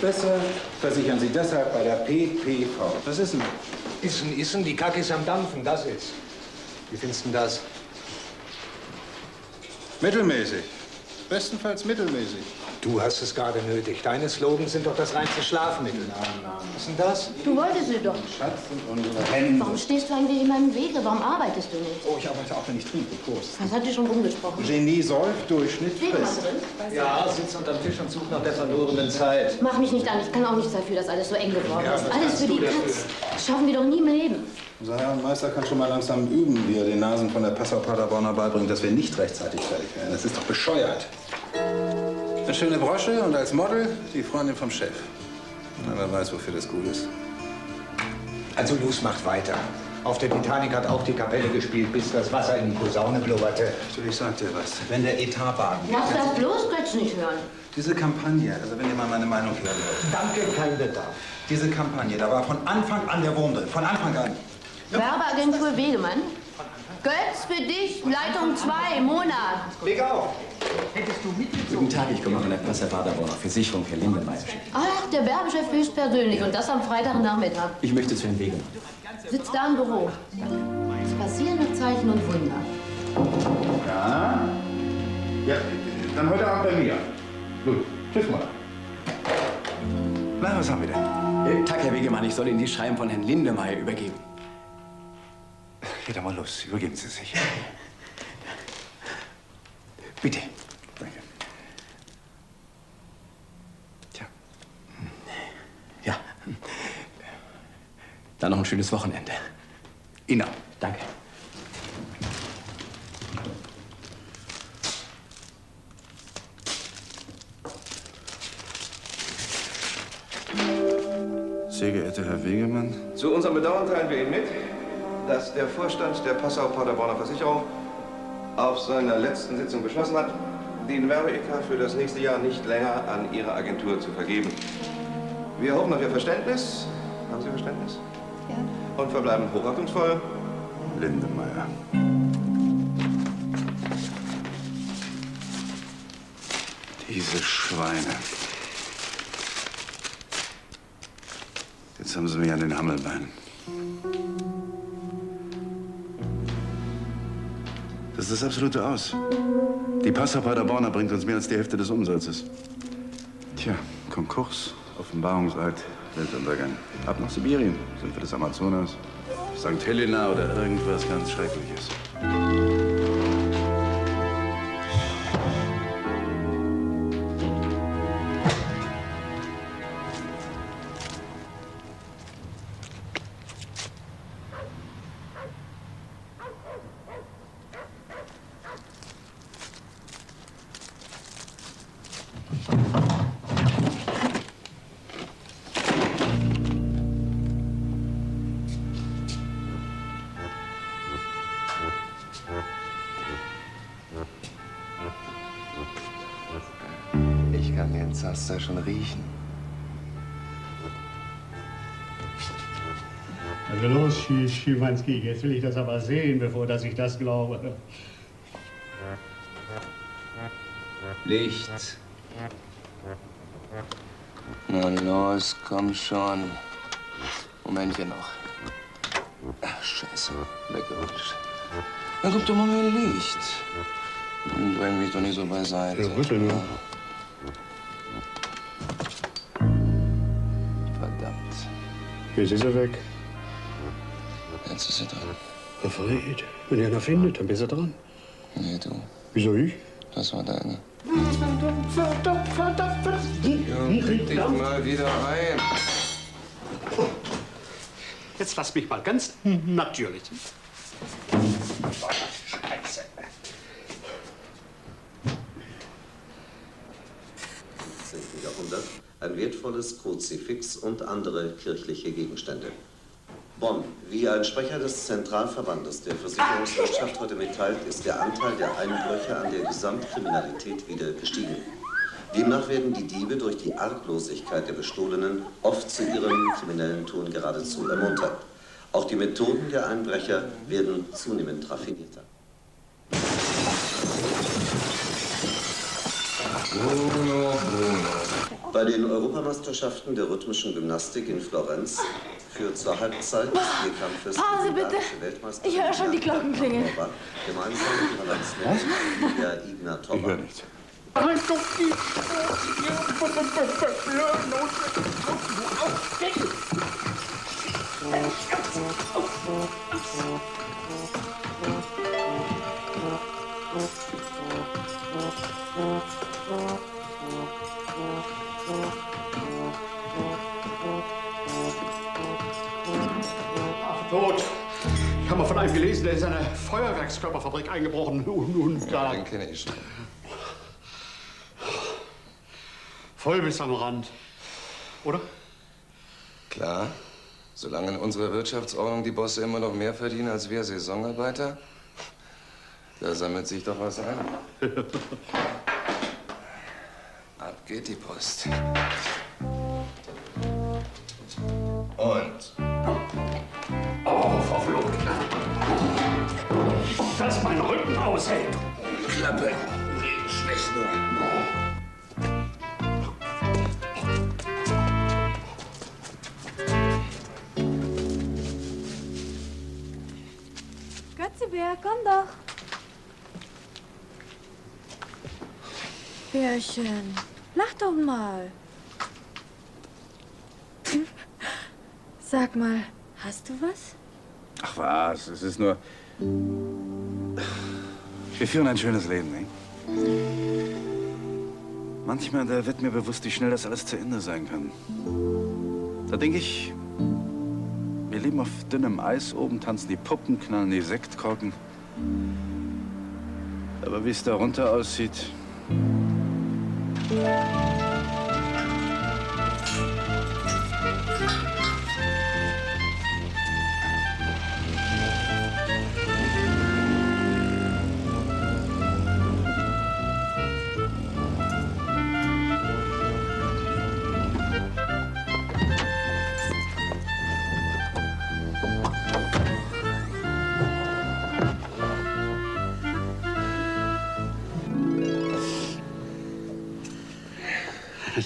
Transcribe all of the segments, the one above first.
besser. Versichern Sie deshalb bei der PPV. Was ist denn? Issen, Issen, die Kacke ist am Dampfen, das ist. Wie findest du das? Mittelmäßig. Bestenfalls mittelmäßig. Du hast es gerade nötig. Deine Slogans sind doch das reinste Schlafmittel. Was ist denn das? Du wolltest sie doch. Schatz und unsere Hände. Warum stehst du eigentlich in meinem Wege? Warum arbeitest du nicht? Oh, ich arbeite auch, wenn ich trinke. Prost. Was hat dir schon rumgesprochen? Genie säuft, Durchschnitt frisst. drin. Ja, sitzt unterm Tisch und sucht nach der verlorenen Zeit. Mach mich nicht an. Ich kann auch nichts dafür, dass alles so eng geworden Ja, ist. Alles für die? Katz. Das schaffen wir doch nie im Leben. Unser Herr und Meister kann schon mal langsam üben, wie er den Nasen von der Passau-Paderborner beibringt, dass wir nicht rechtzeitig fertig werden. Das ist doch bescheuert. Eine schöne Brosche und als Model die Freundin vom Chef. Na, wer weiß, wofür das gut ist. Also los, macht weiter. Auf der Titanic hat auch die Kapelle gespielt, bis das Wasser in die Posaune blubberte. Du, ich sag dir was. Wenn der Etat baden Lass das bloß Götz nicht hören. Diese Kampagne, also wenn ihr mal meine Meinung hören wollt. Danke, kein Bedarf. Diese Kampagne, da war von Anfang an der Wurm drin. Von Anfang an. Werbeagentur Wegemann. Götz für dich, Leitung 2, Monat. Leg auf. Hättest du Mittel Guten Tag, ich komme von der Presse Paderborner Versicherung, Herr Lindemeyer. Ach, der Werbechef höchstpersönlich und das am Freitagnachmittag. Ich möchte zu Herrn Wegemann. Sitzt da im Büro. Es passieren nur Zeichen und Wunder. Ja? Ja, dann heute Abend bei mir. Gut. Tschüss mal. Na, was haben wir denn? Äh, Tag, Herr Wegemann, ich soll Ihnen die Schreiben von Herrn Lindemeyer übergeben. Geht doch mal los. Übergeben Sie sich. Bitte. Danke. Tja. Ja. Dann noch ein schönes Wochenende. Ihnen auch. Danke. Sehr geehrter Herr Wegemann, Zu unserem Bedauern teilen wir Ihnen mit, dass der Vorstand der Passau-Paderborner Versicherung auf seiner letzten Sitzung beschlossen hat, den Werbeetat für das nächste Jahr nicht länger an Ihre Agentur zu vergeben. Wir hoffen auf Ihr Verständnis. Haben Sie Verständnis? Ja. Und verbleiben hochachtungsvoll. Lindemeyer. Diese Schweine. Jetzt haben sie mich an den Hammelbeinen. Ist das absolute Aus. Die Passau Paderborner bringt uns mehr als die Hälfte des Umsatzes. Tja, Konkurs, Offenbarungseid, Weltuntergang. Ab nach Sibirien, sind wir des Amazonas. St. Helena oder irgendwas ganz Schreckliches. Schimanski, jetzt will ich das aber sehen, bevor dass ich das glaube. Licht. Na los, komm schon. Momentchen noch. Ach, scheiße, weggerutscht. Dann guck doch mal mehr Licht. Und Bring mich doch nicht so beiseite. Ja, bitte, ne? Verdammt, Jetzt ist er weg. Fred, wenn er noch findet, dann bist du dran. Nee, du, Wieso ich? das war deine. Dich mal wieder ein. Jetzt lass mich mal ganz natürlich. Jahrhundert ein wertvolles Kruzifix und andere kirchliche Gegenstände. Bonn. Wie ein Sprecher des Zentralverbandes der Versicherungswirtschaft heute mitteilt, ist der Anteil der Einbrüche an der Gesamtkriminalität wieder gestiegen. Demnach werden die Diebe durch die Arglosigkeit der Bestohlenen oft zu ihrem kriminellen Tun geradezu ermuntert. Auch die Methoden der Einbrecher werden zunehmend raffinierter. Bruno, Bruno. Bei den Europameisterschaften der rhythmischen Gymnastik in Florenz führt zur Halbzeit des Vierkampfes Pause, die bitte. Ich höre schon die Glocken klingeln. Pavlova Gemeinsam mit ihrer Landsmädchen Julia Ignatova. Ich höre nichts. Tot. Von einem gelesen, der ist in eine Feuerwerkskörperfabrik eingebrochen. Und, und da Den kenne ich. voll bis am Rand. Oder? Klar. Solange in unserer Wirtschaftsordnung die Bosse immer noch mehr verdienen als wir Saisonarbeiter, da sammelt sich doch was an. Ab geht die Post. Und aushält. Klappe. Schlecht nur. Götzebär, komm doch. Bärchen, lach doch mal. Sag mal, hast du was? Ach was, es ist nur... Wir führen ein schönes Leben, nicht? Manchmal da wird mir bewusst, wie schnell das alles zu Ende sein kann. Da denke ich, wir leben auf dünnem Eis, oben tanzen die Puppen, knallen die Sektkorken. Aber wie es da runter aussieht...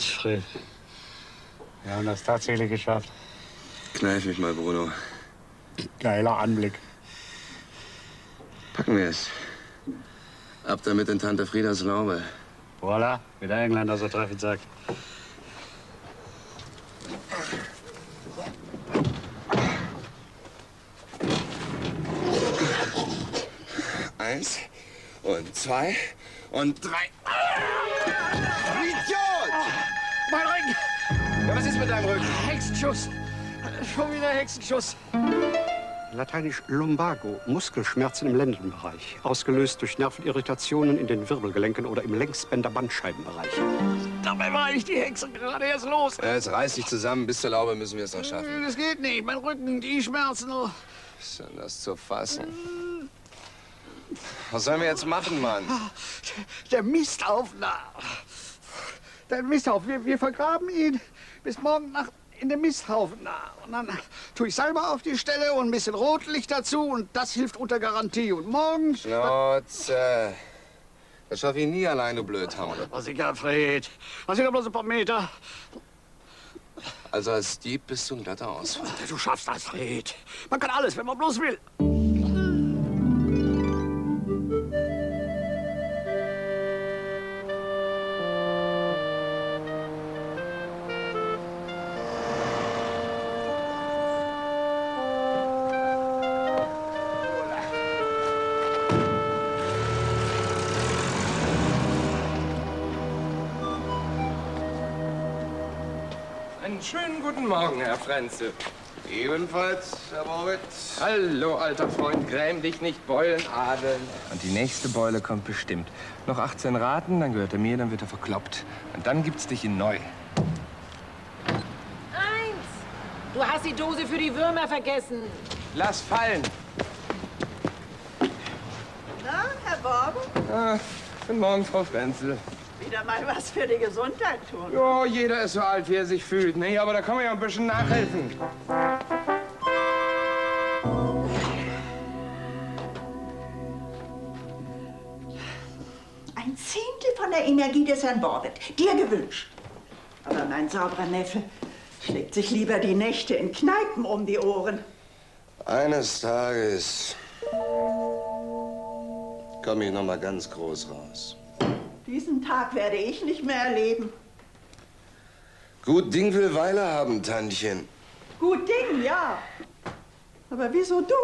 Mensch, Fred. Wir haben das tatsächlich geschafft. Kneif mich mal, Bruno. Geiler Anblick. Packen wir es. Ab damit in Tante Friedas Laube. Voilà, wie der Engländer so treffend sagt. Eins und zwei und drei. Ja, was ist mit deinem Rücken? Hexenschuss! Schon wieder Hexenschuss. Lateinisch Lumbago, Muskelschmerzen im Lendenbereich, ausgelöst durch Nervenirritationen in den Wirbelgelenken oder im Längsbänder-Bandscheibenbereich. Dabei war ich die Hexe gerade erst los. Ja, jetzt reiß dich zusammen. Bis zur Laube müssen wir es noch schaffen. Das geht nicht, mein Rücken, die Schmerzen. Oh. Ist denn das zu fassen? Was sollen wir jetzt machen, Mann? Der Misthaufen. Der Misthaufen, wir, wir vergraben ihn bis morgen Nacht in dem Misthaufen. Und dann tue ich Salbe auf die Stelle und ein bisschen Rotlicht dazu und das hilft unter Garantie. Und morgen... Schnauze. Das schaffe ich nie allein, du Blödhammer. Was sicher, Fred. Was sind ja bloß ein paar Meter. Also als Dieb bist du ein glatter Ausfall. Du schaffst das, Fred. Man kann alles, wenn man bloß will. Frenzel. Ebenfalls, Herr Borbit. Hallo, alter Freund, gräm dich nicht, Beulen adeln. Und die nächste Beule kommt bestimmt. Noch 18 Raten, dann gehört er mir, dann wird er verkloppt. Und dann gibt's dich in neu. Eins! Du hast die Dose für die Würmer vergessen. Lass fallen. Na, Herr Borben, Ah, guten Morgen, Frau Frenzel. Wieder mal was für die Gesundheit tun. Ja, jeder ist so alt, wie er sich fühlt. Nee, aber da kann man ja ein bisschen nachhelfen. Ein Zehntel von der Energie des Herrn Borbett. Dir gewünscht. Aber mein sauberer Neffe schlägt sich lieber die Nächte in Kneipen um die Ohren. Eines Tages komme ich noch mal ganz groß raus. Diesen Tag werde ich nicht mehr erleben. Gut Ding will Weile haben, Tantchen. Gut Ding, ja. Aber wieso du?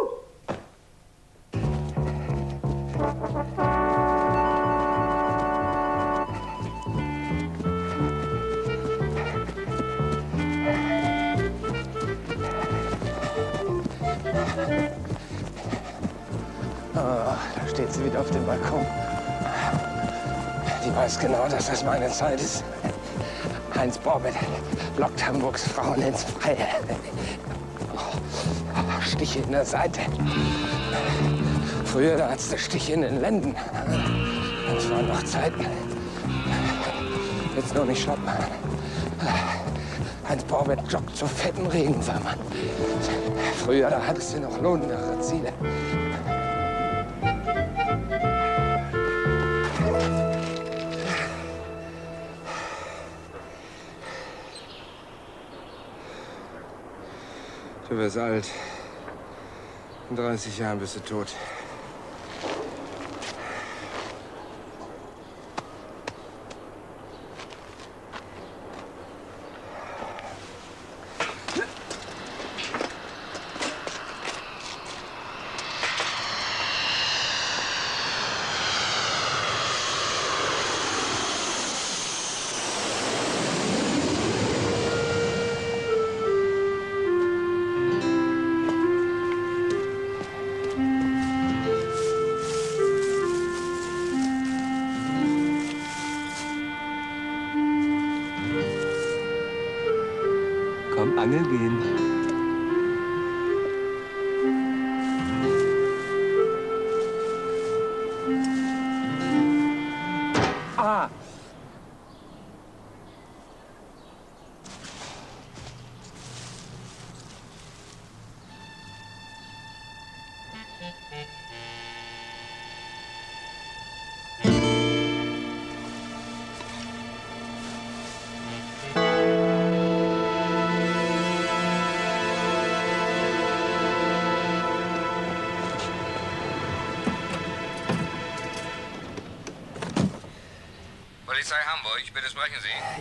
Ah, da steht sie wieder auf dem Balkon. Die weiß genau, dass das meine Zeit ist. Heinz Borbett lockt Hamburgs Frauen ins Freie. Oh, Stiche in der Seite. Früher da hat's der Stich in den Lenden. Das waren noch Zeiten. Jetzt nur nicht shoppen. Heinz Borbett joggt zu fetten Regenwürmern. Früher da hattest du noch lohnendere Ziele. Wirst alt. In 30 Jahren bist du tot.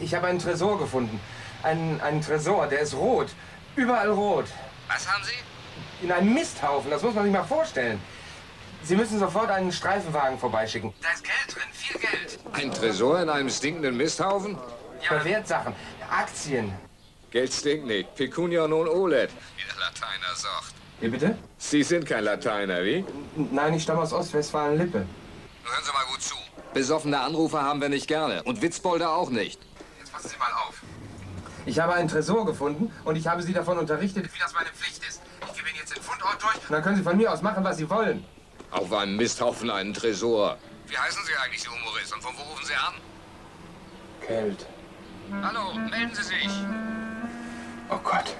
Ich habe einen Tresor gefunden. Einen, einen Tresor, der ist rot. Überall rot. Was haben Sie? In einem Misthaufen, das muss man sich mal vorstellen. Sie müssen sofort einen Streifenwagen vorbeischicken. Da ist Geld drin, viel Geld. Ein Tresor in einem stinkenden Misthaufen? Ja. Wertsachen, Aktien. Geld stinkt nicht. Pecunia non olet. Wie der Lateiner sagt. Wie bitte? Sie sind kein Lateiner, wie? Nein, ich stamme aus Ostwestfalen-Lippe. Hören Sie mal gut zu. Besoffene Anrufer haben wir nicht gerne. Und Witzbolde auch nicht. Passen Sie mal auf. Ich habe einen Tresor gefunden und ich habe Sie davon unterrichtet, wie das meine Pflicht ist. Ich gebe Ihnen jetzt den Fundort durch und dann können Sie von mir aus machen, was Sie wollen. Auf einem Misthaufen einen Tresor. Wie heißen Sie eigentlich, Sie Humorist? Und von wo rufen Sie an? Geld. Hallo, melden Sie sich. Oh Gott.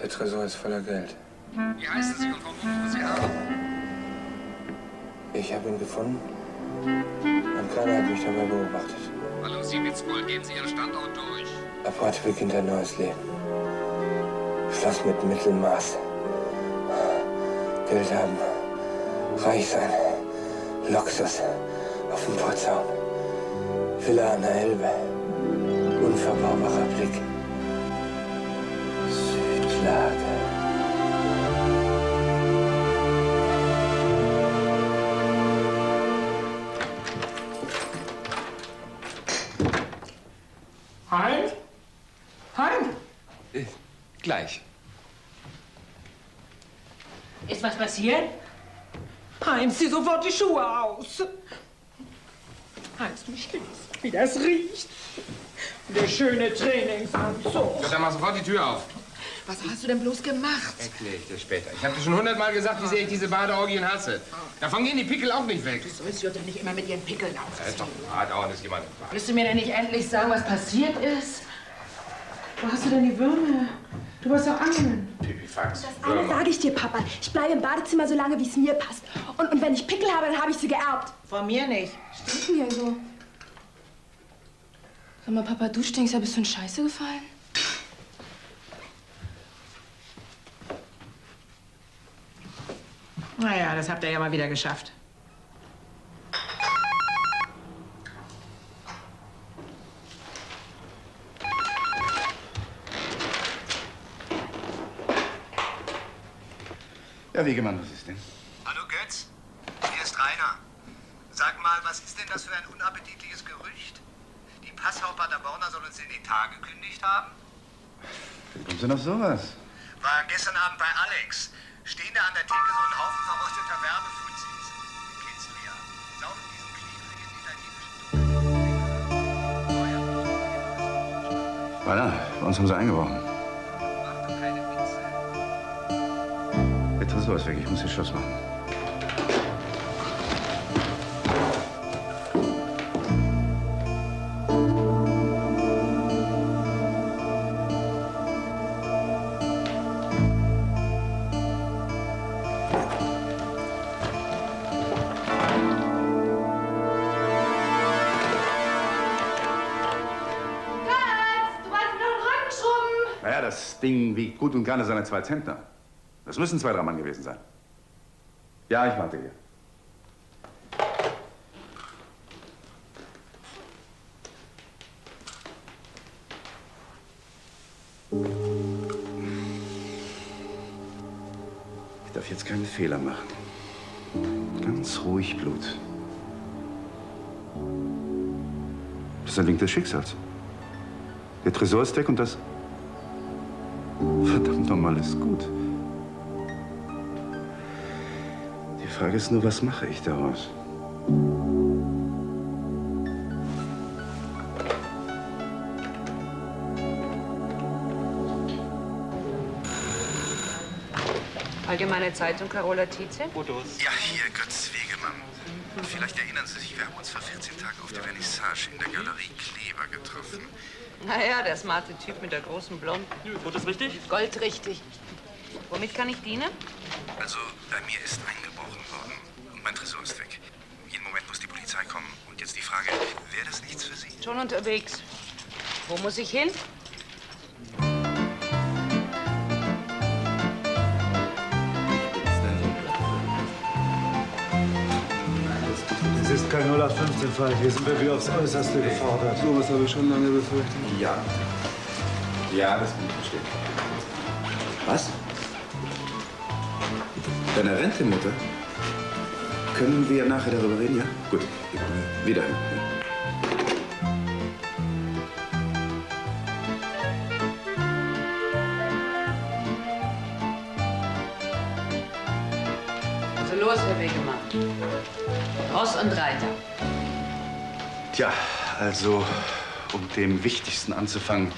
Der Tresor ist voller Geld. Wie heißen Sie und von wo rufen Sie an? Ich habe ihn gefunden und keiner hat mich dabei beobachtet. Hallo, Sie Witzbold, geben Sie Ihren Standort durch. Ab heute beginnt ein neues Leben. Schluss mit Mittelmaß. Geld haben. Reich sein. Luxus. Auf dem Potsdam. Villa an der Elbe. Unverbaubarer Blick. Südlage. Gleich. Ist was passiert? Heinz, zieh sofort die Schuhe aus. Heinz, du stinkst, wie das riecht. Der schöne Trainingsanzug. Ja, dann mach sofort die Tür auf. Was hast du denn bloß gemacht? Erkläre ich dir später. Ich habe dir schon hundertmal gesagt, wie sehr ich diese Badeorgien hasse. Davon gehen die Pickel auch nicht weg. Du sollst ja doch nicht immer mit ihren Pickeln Da aus. ist doch ah, dauernd ist jemand im. Willst du mir denn nicht endlich sagen, was passiert ist? Wo hast du denn die Würmer? Du warst doch angeln. Pipifax. Das eine sage ich dir, Papa. Ich bleibe im Badezimmer so lange, wie es mir passt. Und, und wenn ich Pickel habe, dann habe ich sie geerbt. Von mir nicht. Stimmt mir so. Sag mal, Papa, du stinkst ja. Bist du in Scheiße gefallen? Naja, das habt ihr ja mal wieder geschafft. Ja, Wegemann, was ist denn? Hallo Götz, hier ist Rainer. Sag mal, was ist denn das für ein unappetitliches Gerücht? Die Passau Paderborner soll uns den Etat gekündigt haben? Wie kommst du auf sowas? War gestern Abend bei Alex. Stehen da an der Theke so ein Haufen verrosteter Werbefuzis. Kennst du ja. Saufen diesen klebrigen italienischen Voilà, bei uns haben sie eingebrochen. Ist weg, ich muss hier Schluss machen. Ding wiegt gut und gerne seine zwei Zentner. Das müssen zwei, drei Mann gewesen sein. Ja, ich warte hier. Ich darf jetzt keinen Fehler machen. Ganz ruhig, Blut. Das ist ein Wink des Schicksals. Der Tresor ist weg und das Verdammt nochmal, ist gut. Frage ist nur, was mache ich daraus? Allgemeine Zeitung, Carola Tietze. Ja, hier, Götz Wegemann. Vielleicht erinnern Sie sich, wir haben uns vor 14 Tagen auf der Vernissage in der Galerie Kleber getroffen. Naja, der smarte Typ mit der großen Blonden. Gut ist richtig? Goldrichtig. Womit kann ich dienen? Also, bei mir ist eingebrochen worden und mein Tresor ist weg. Jeden Moment muss die Polizei kommen. Und jetzt die Frage, wäre das nichts für Sie? Schon unterwegs. Wo muss ich hin? Es ist kein 0815-Fall. Hier sind wir wie aufs Äußerste gefordert. So was habe ich schon lange befürchtet. Ja. Ja, das kann ich verstehen. Was? Deine Rente, Mutter? Können wir nachher darüber reden, ja? Gut. Wieder. Und Reiter. Tja, also, um dem Wichtigsten anzufangen.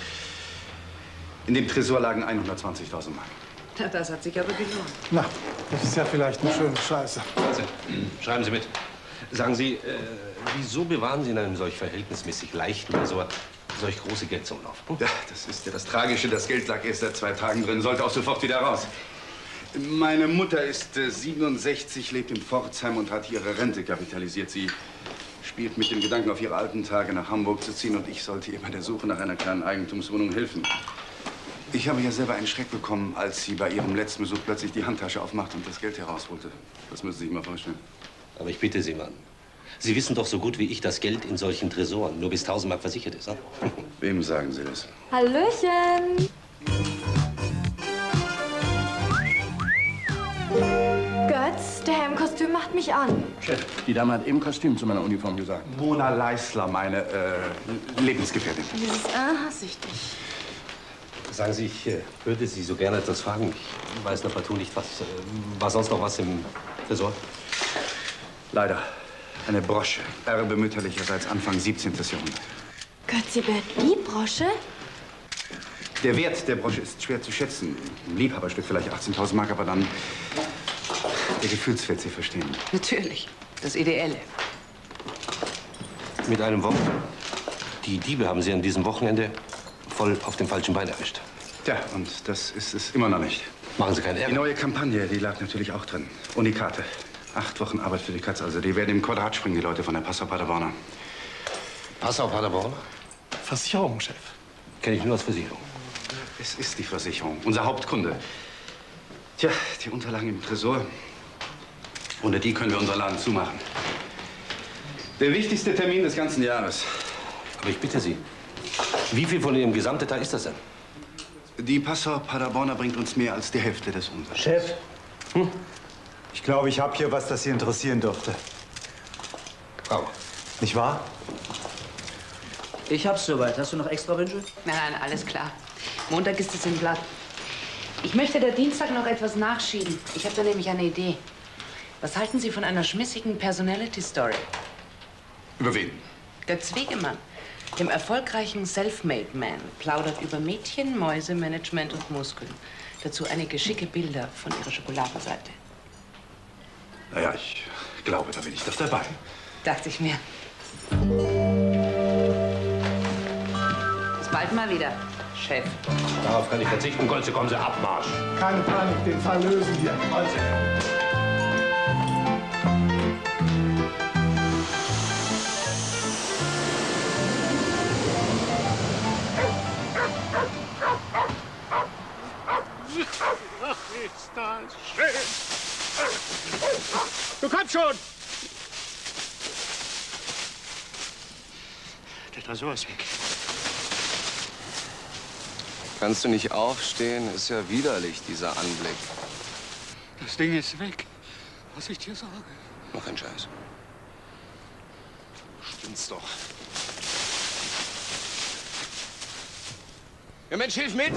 In dem Tresor lagen 120.000 Mark. Na, das hat sich aber gelohnt. Na, das ist ja vielleicht eine schöne Scheiße. Also, schreiben Sie mit. Sagen Sie, äh, wieso bewahren Sie in einem solch verhältnismäßig leichten Tresor solch große Geldsummen auf? Hm? Ja, das ist ja das Tragische. Das Geld lag erst seit zwei Tagen drin, sollte auch sofort wieder raus. Meine Mutter ist äh, 67, lebt in Pforzheim und hat ihre Rente kapitalisiert. Sie spielt mit dem Gedanken, auf ihre alten Tage nach Hamburg zu ziehen und ich sollte ihr bei der Suche nach einer kleinen Eigentumswohnung helfen. Ich habe ja selber einen Schreck bekommen, als sie bei ihrem letzten Besuch plötzlich die Handtasche aufmacht und das Geld herausholte. Das müssen Sie sich mal vorstellen. Aber ich bitte Sie, Mann. Sie wissen doch so gut wie ich, dass Geld in solchen Tresoren nur bis 1000 Mark versichert ist. Hm? Wem sagen Sie das? Hallöchen. Macht mich an. Chef, die Dame hat eben Kostüm zu meiner Uniform gesagt. Mona Leisler, meine äh, Lebensgefährtin. Dieses äh, hasse ich dich. Sagen Sie, ich äh, würde Sie so gerne etwas fragen. Ich weiß noch partout nicht, was. Äh, war sonst noch was im Tresor? Leider. Eine Brosche. Erbe mütterlicherseits Anfang 17. Jahrhundert. Götzibert, die Brosche? Der Wert der Brosche ist schwer zu schätzen. Ein Liebhaberstück vielleicht 18.000 Mark, aber dann der Gefühlswert, Sie verstehen. Natürlich. Das Ideelle. Mit einem Wort. Die Diebe haben Sie an diesem Wochenende voll auf dem falschen Bein erwischt. Tja, und das ist es immer noch nicht. Machen Sie keinen Ärger. Die neue Kampagne, die lag natürlich auch drin. Unikate. Acht Wochen Arbeit für die Katze. Also die werden im Quadrat springen, die Leute von der Passau Paderborner. Passau Paderborner? Versicherung, Chef. Kenne ich nur als Versicherung. Es ist die Versicherung, unser Hauptkunde. Tja, die Unterlagen im Tresor. Ohne die können wir unser Laden zumachen. Der wichtigste Termin des ganzen Jahres. Aber ich bitte Sie, wie viel von Ihrem Gesamtetat ist das denn? Die Passau Paderborner bringt uns mehr als die Hälfte des Umsatzes. Chef, ich glaube, ich habe hier was, das Sie interessieren dürfte. Bravo. Nicht wahr? Ich hab's soweit. Hast du noch extra Wünsche? Nein, nein, alles klar. Montag ist es im Blatt. Ich möchte der Dienstag noch etwas nachschieben. Ich habe da nämlich eine Idee. Was halten Sie von einer schmissigen Personality-Story? Über wen? Götz Wegemann, dem erfolgreichen Selfmade-Man, plaudert über Mädchen, Mäuse, Management und Muskeln. Dazu einige schicke Bilder von ihrer Schokoladenseite. Naja, ich glaube, da bin ich doch dabei. Dachte ich mir. Bis bald mal wieder, Chef. Darauf kann ich verzichten. Golze, kommen Sie, Abmarsch. Keine Panik, den Fall lösen wir. Also. Ach, ist das schön. Du kommst schon. Der Tresor ist weg. Kannst du nicht aufstehen? Ist ja widerlich, dieser Anblick. Das Ding ist weg. Was ich dir sage. Noch ein Scheiß. Stimmt's doch. Ja, Mensch, hilf mit!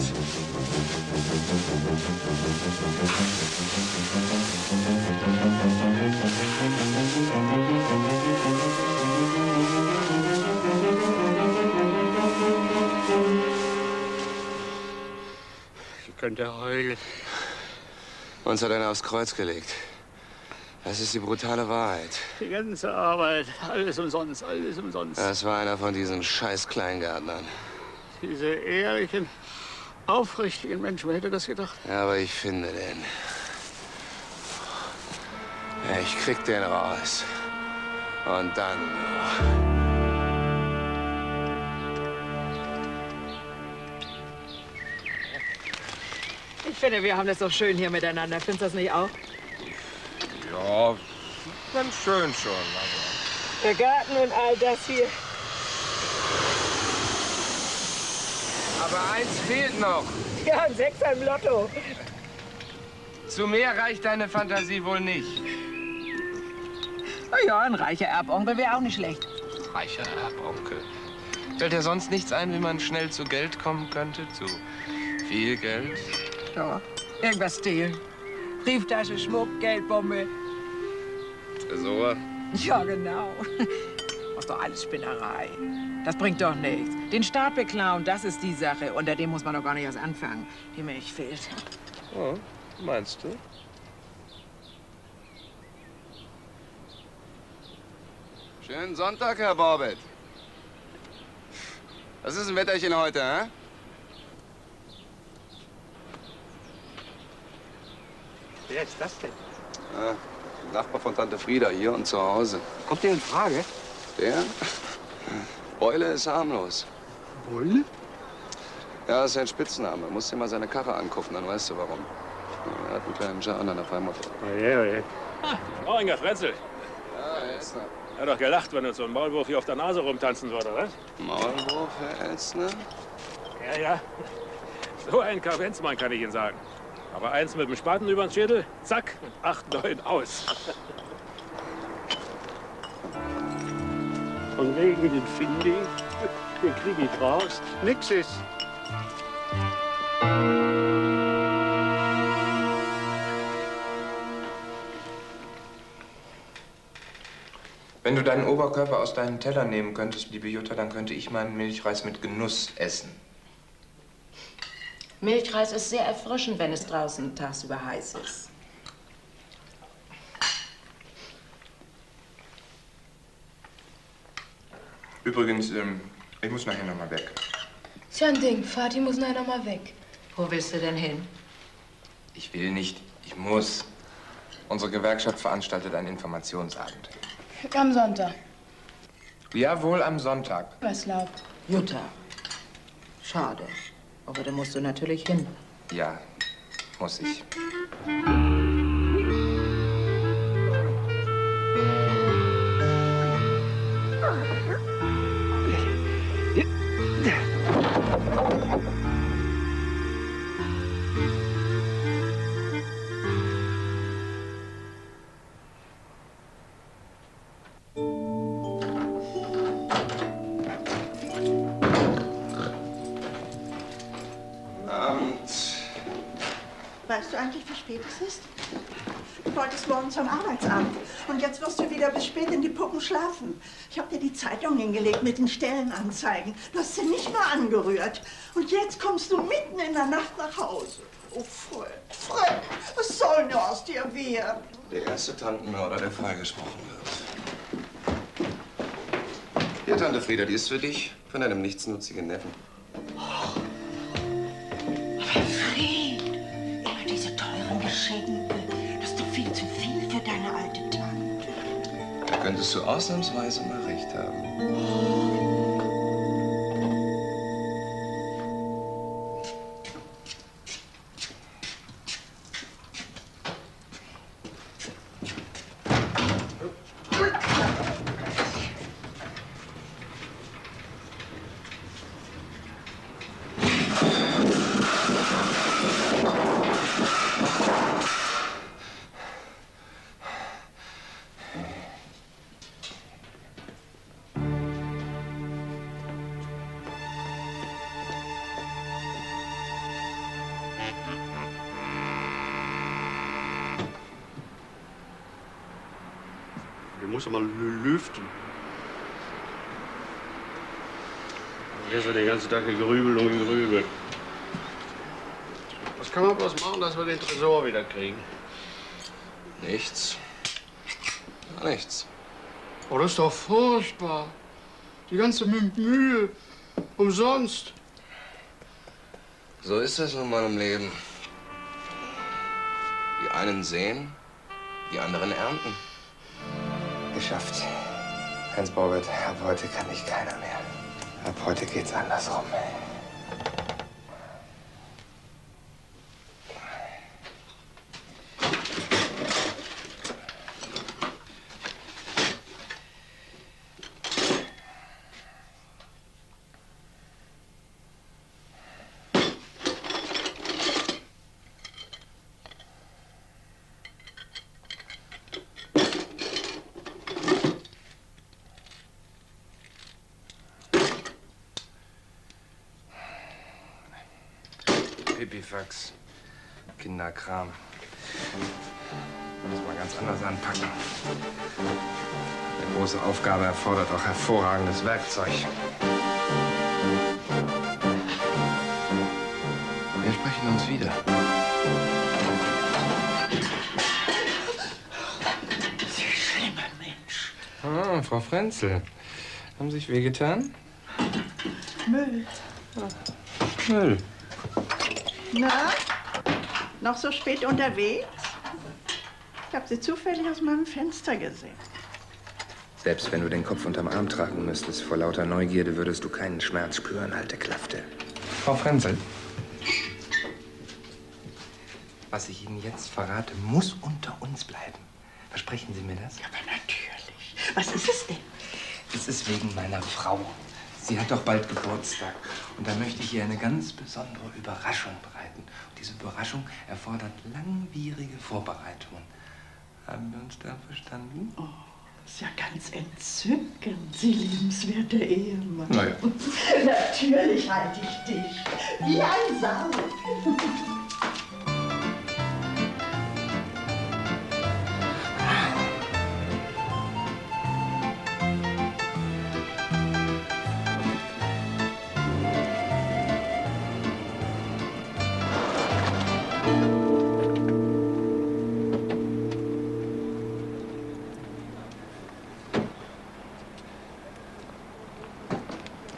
Ich könnte heulen. Uns hat einer aufs Kreuz gelegt. Das ist die brutale Wahrheit. Die ganze Arbeit, alles umsonst, alles umsonst. Das war einer von diesen scheiß Kleingärtnern. Diese ehrlichen, aufrichtigen Menschen, wer hätte das gedacht? Ja, aber ich finde den. Ja, ich krieg den raus. Und dann. Ich finde, wir haben das doch schön hier miteinander. Findest du das nicht auch? Ja, ganz schön schon. Der Garten und all das hier. Aber eins fehlt noch. Ja, ein Sechser im Lotto. Zu mehr reicht deine Fantasie wohl nicht. Na ja, ein reicher Erbonkel wäre auch nicht schlecht. Reicher Erbonkel. Fällt dir sonst nichts ein, wie man schnell zu Geld kommen könnte? Zu viel Geld? Ja, irgendwas stehlen. Brieftasche, Schmuck, Geldbombe. Tresor? Ja, genau. Das ist doch alles Spinnerei. Das bringt doch nichts. Den Staat beklauen, das ist die Sache. Unter dem muss man doch gar nicht erst anfangen. Die Milch fehlt. Oh, meinst du? Schönen Sonntag, Herr Borbett. Was ist ein Wetterchen heute, hä? Wer ist das denn? Ja, Nachbar von Tante Frieda, hier und zu Hause. Kommt der in Frage? Der? Beule ist harmlos. Beule? Ja, das ist sein Spitzname. Musst dir mal seine Karre angucken, dann weißt du warum. Er hat einen kleinen Schaden an der Freimutter. Oje, oje. Frauinger Frenzel. Ja, er ist er. Er hat doch gelacht, wenn er so ein Maulwurf hier auf der Nase rumtanzen würde, was? Maulwurf, Herr Elstner? Ja, ja. So ein Kavenzmann kann ich Ihnen sagen. Aber eins mit dem Spaten übern Schädel, zack, und acht, neun aus. Von wegen den finde ich, den krieg ich raus. Nix ist. Wenn du deinen Oberkörper aus deinem Teller nehmen könntest, liebe Jutta, dann könnte ich meinen Milchreis mit Genuss essen. Milchreis ist sehr erfrischend, wenn es draußen tagsüber heiß ist. Übrigens, ähm, ich muss nachher noch mal weg. Tja, ein Ding. Vati muss nachher noch mal weg. Wo willst du denn hin? Ich will nicht, ich muss. Unsere Gewerkschaft veranstaltet einen Informationsabend. Am Sonntag. Jawohl, am Sonntag. Weißlaub. Jutta. Schade. Aber da musst du natürlich hin. Ja, muss ich. Hingelegt mit den Stellenanzeigen. Du hast sie nicht mal angerührt. Und jetzt kommst du mitten in der Nacht nach Hause. Oh, Fred, Fred, was soll nur aus dir werden? Der erste Tantenmörder, der freigesprochen wird. Hier, Tante Frieda, die ist für dich, von deinem nichtsnutzigen Neffen. Fred, immer diese teuren Geschenke. Das ist doch viel zu viel für deine alte Tante. Da könntest du ausnahmsweise mal recht haben. Música Du musst mal lü- lüften. Gestern den ganzen Tag gegrübelt und gegrübelt. Was kann man bloß machen, dass wir den Tresor wieder kriegen? Nichts. Gar nichts. Oh, das ist doch furchtbar. Die ganze Mü Mühe. Umsonst. So ist es nun mal im Leben. Die einen sehen, die anderen ernten. Geschafft. Hans Borbett, ab heute kann ich keiner mehr. Ab heute geht's andersrum. Pipifax. Kinderkram. Muss mal ganz anders anpacken. Eine große Aufgabe erfordert auch hervorragendes Werkzeug. Wir sprechen uns wieder. Sie schlimmer Mensch. Ah, Frau Frenzel. Haben Sie sich wehgetan? Müll. Müll. Na? Noch so spät unterwegs? Ich habe sie zufällig aus meinem Fenster gesehen. Selbst wenn du den Kopf unterm Arm tragen müsstest, vor lauter Neugierde würdest du keinen Schmerz spüren, alte Klafte. Frau Frenzel. Was ich Ihnen jetzt verrate, muss unter uns bleiben. Versprechen Sie mir das? Aber natürlich. Was ist es denn? Es ist wegen meiner Frau. Sie hat doch bald Geburtstag. Und da möchte ich ihr eine ganz besondere Überraschung bereiten. Und diese Überraschung erfordert langwierige Vorbereitungen. Haben wir uns da verstanden? Oh, ist ja ganz entzückend, Sie liebenswerter Ehemann. Na ja. Natürlich halte ich dich. Wie ein Sau.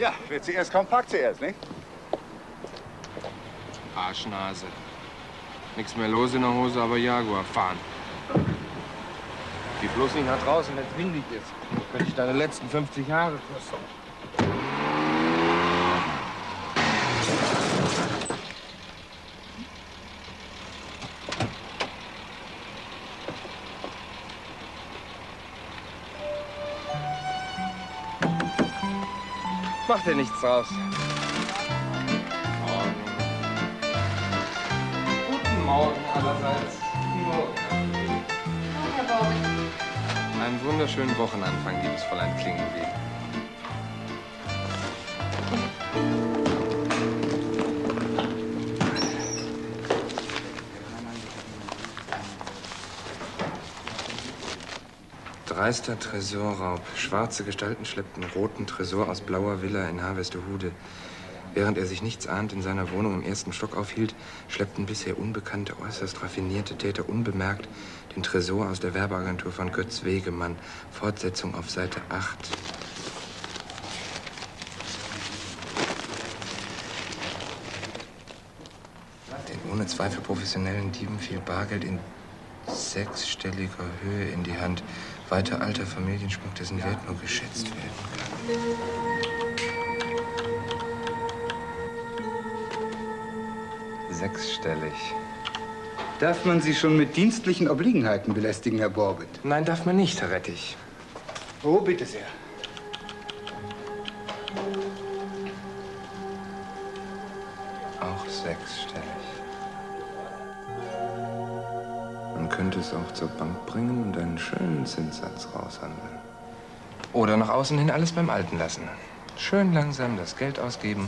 Ja, wer zuerst kommt, packt zuerst, nicht? Arschnase. Nichts mehr los in der Hose, aber Jaguar fahren. Geh bloß nicht nach draußen, wenn es windig ist. Könnte ich deine letzten 50 Jahre kosten. Mach dir nichts draus. Morgen. Guten Morgen allerseits. Guten Morgen. Einen wunderschönen Wochenanfang, liebes Fräulein Klingenweg. Dreister Tresorraub. Schwarze Gestalten schleppten roten Tresor aus blauer Villa in Harvestehude. Während er sich nichts ahnt in seiner Wohnung im ersten Stock aufhielt, schleppten bisher unbekannte, äußerst raffinierte Täter unbemerkt den Tresor aus der Werbeagentur von Götz Wegemann. Fortsetzung auf Seite 8. Den ohne Zweifel professionellen Dieben fiel Bargeld in sechsstelliger Höhe in die Hand. Weiter alter Familienschmuck, dessen Wert nur geschätzt werden kann. Sechsstellig. Darf man Sie schon mit dienstlichen Obliegenheiten belästigen, Herr Borbit? Nein, darf man nicht, Herr Rettich. Oh, bitte sehr. Zur Bank bringen und einen schönen Zinssatz raushandeln. Oder nach außen hin alles beim Alten lassen. Schön langsam das Geld ausgeben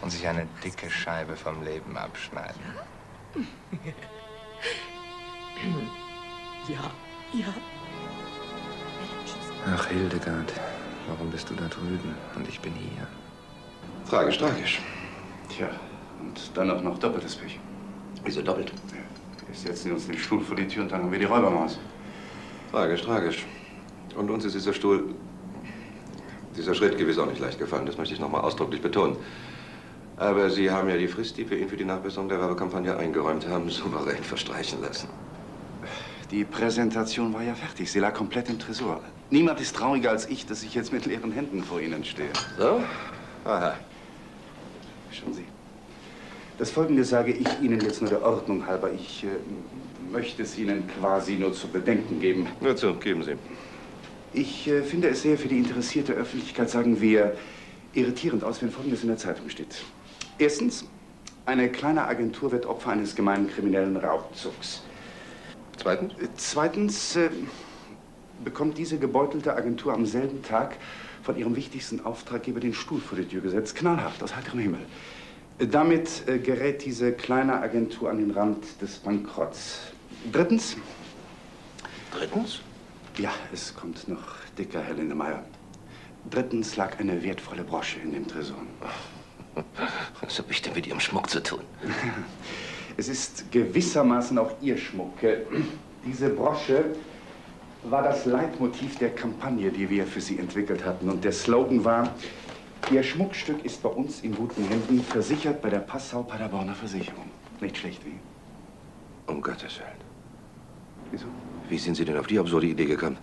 und sich eine dicke Scheibe vom Leben abschneiden. Ja, ja. Ach, Hildegard, warum bist du da drüben und ich bin hier? Tragisch, tragisch. Tja, und dann auch noch doppeltes Pech. Wieso doppelt? Ja, wir setzen uns den Stuhl vor die Tür und dann haben wir die Räubermaus. Tragisch, tragisch. Und uns ist dieser Stuhl, dieser Schritt gewiss auch nicht leicht gefallen. Das möchte ich noch mal ausdrücklich betonen. Aber Sie haben ja die Frist, die wir Ihnen für die Nachbesserung der Werbekampagne eingeräumt haben, souverän verstreichen lassen. Die Präsentation war ja fertig. Sie lag komplett im Tresor. Niemand ist trauriger als ich, dass ich jetzt mit leeren Händen vor Ihnen stehe. So? Aha. Schauen Sie. Das Folgende sage ich Ihnen jetzt nur der Ordnung halber. Ich äh, möchte es Ihnen quasi nur zu bedenken geben. Nur zu, geben Sie. Ich äh, finde es sehr für die interessierte Öffentlichkeit, sagen wir, irritierend aus, wenn Folgendes in der Zeitung steht. Erstens, eine kleine Agentur wird Opfer eines gemeinen kriminellen Raubzugs. Zweitens? Äh, Zweitens äh, bekommt diese gebeutelte Agentur am selben Tag von ihrem wichtigsten Auftraggeber den Stuhl vor die Tür gesetzt. Knallhart, aus heiterem Himmel. Damit äh, gerät diese kleine Agentur an den Rand des Bankrotts. Drittens. Drittens? Ja, es kommt noch dicker, Herr Lindemeyer. Drittens lag eine wertvolle Brosche in dem Tresor. Was habe ich denn mit Ihrem Schmuck zu tun? Es ist gewissermaßen auch Ihr Schmuck. Äh, Diese Brosche war das Leitmotiv der Kampagne, die wir für Sie entwickelt hatten. Und der Slogan war, Ihr Schmuckstück ist bei uns in guten Händen, versichert bei der Passau-Paderborner Versicherung. Nicht schlecht, wie? Um Gottes Willen. Wieso? Wie sind Sie denn auf die absurde Idee gekommen?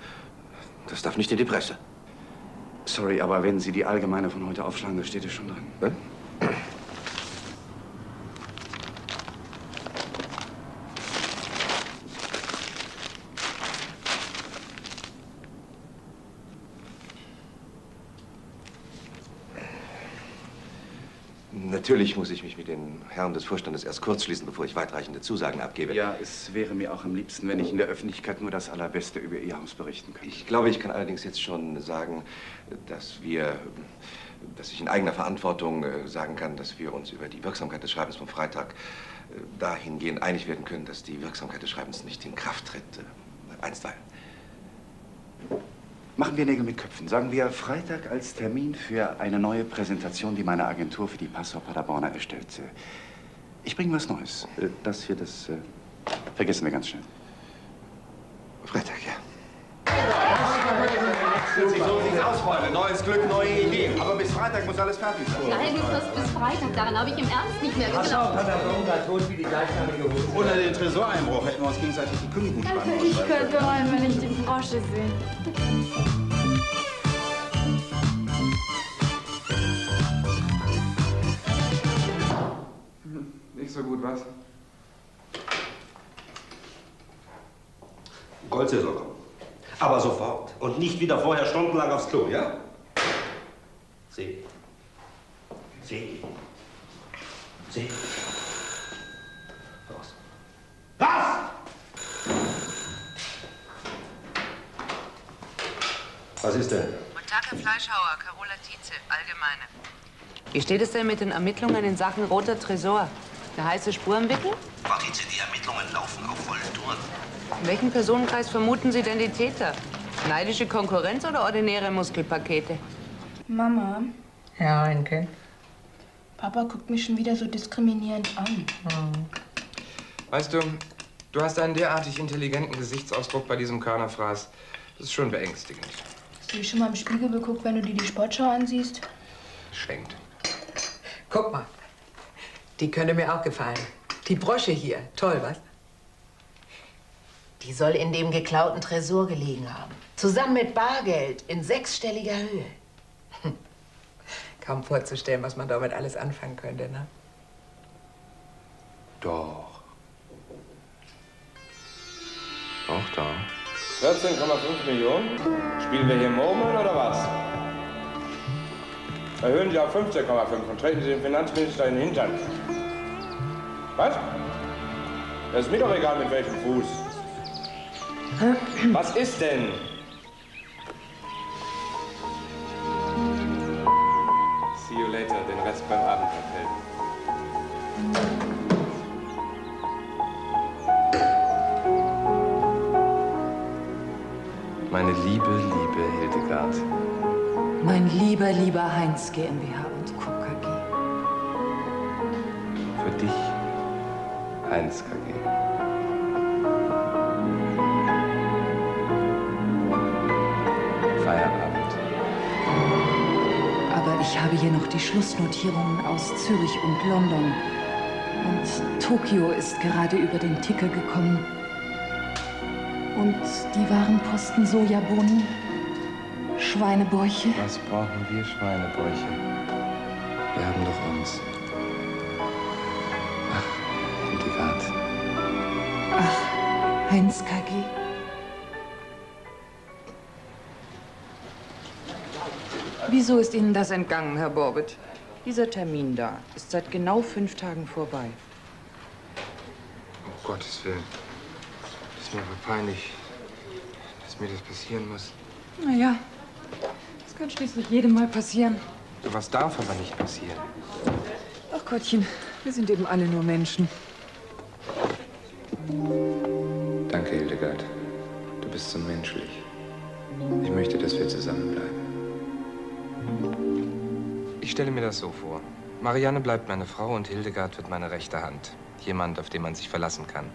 Das darf nicht in die Presse. Sorry, aber wenn Sie die Allgemeine von heute aufschlagen, da steht es schon drin. Natürlich muss ich mich mit den Herren des Vorstandes erst kurz schließen, bevor ich weitreichende Zusagen abgebe. Ja, es wäre mir auch am liebsten, wenn ich in der Öffentlichkeit nur das Allerbeste über Ihr Haus berichten könnte. Ich glaube, ich kann allerdings jetzt schon sagen, dass wir, dass ich in eigener Verantwortung äh, sagen kann, dass wir uns über die Wirksamkeit des Schreibens vom Freitag äh, dahingehend einig werden können, dass die Wirksamkeit des Schreibens nicht in Kraft tritt. Äh, Einstweilen. Machen wir Nägel mit Köpfen. Sagen wir Freitag als Termin für eine neue Präsentation, die meine Agentur für die Passau Paderborner erstellt. Ich bringe was Neues. Äh, Das hier, das äh, vergessen wir ganz schnell. Freitag, ja. Grüezi, so sieht's aus, Freunde. Neues Glück, neue Ideen. Aber bis Freitag muss alles fertig sein. Nein, du wirst bis Freitag. Daran habe ich im Ernst nicht mehr Pass auf, Paderborn, tot wie die gleichnamige. Ohne den Tresoreinbruch hätten wir uns gegenseitig die Kündigungsschreiben Also ich könnte heulen, wenn ich die Brosche sehe. Nicht so gut, was? Goldsaison kommen. Aber sofort. Und nicht wieder vorher stundenlang aufs Klo, ja? See. See. See. Raus. Was? Was ist denn? Guten Tag, Herr Fleischhauer, Carola Tietze, Allgemeine. Wie steht es denn mit den Ermittlungen in Sachen Roter Tresor? Der heiße Spurenwickel? Frau Tietze, die Ermittlungen laufen auf vollen Touren. In welchem Personenkreis vermuten Sie denn die Täter? Neidische Konkurrenz oder ordinäre Muskelpakete? Mama, Ja, ein Kind. Papa guckt mich schon wieder so diskriminierend an. Weißt du, du hast einen derartig intelligenten Gesichtsausdruck bei diesem Körnerfraß. Das ist schon beängstigend. Hast du dich schon mal im Spiegel geguckt, wenn du dir die Sportschau ansiehst? Schenkt. Guck mal. Die könnte mir auch gefallen. Die Brosche hier. Toll, was? Die soll in dem geklauten Tresor gelegen haben. Zusammen mit Bargeld in sechsstelliger Höhe. Kaum vorzustellen, was man damit alles anfangen könnte, ne? Doch. Doch, da. 14,5 Millionen? Spielen wir hier Murmeln oder was? Erhöhen Sie auf 15,5 und treten Sie dem Finanzminister in den Hintern. Was? Das ist mir doch egal, mit welchem Fuß. Was ist denn? See you later, den Rest beim Abendhotel. Meine liebe, liebe Hildegard. Mein lieber, lieber Heinz GmbH und Co. KG. Für dich, Heinz KG. Feierabend. Aber ich habe hier noch die Schlussnotierungen aus Zürich und London. Und Tokio ist gerade über den Ticker gekommen. Und die Warenposten Sojabohnen, Schweinebäuche. Was brauchen wir Schweinebäuche? Wir haben doch uns. Ach, Hildegard. Ach, Heinz KG. Wieso ist Ihnen das entgangen, Herr Borbett? Dieser Termin da ist seit genau fünf Tagen vorbei. Um Gottes Willen. Das ist mir aber peinlich, dass mir das passieren muss. Naja, das kann schließlich jedem mal passieren. Sowas darf aber nicht passieren. Ach Gottchen, wir sind eben alle nur Menschen. Danke, Hildegard. Du bist so menschlich. Ich möchte, dass wir zusammenbleiben. Ich stelle mir das so vor. Marianne bleibt meine Frau und Hildegard wird meine rechte Hand. Jemand, auf den man sich verlassen kann.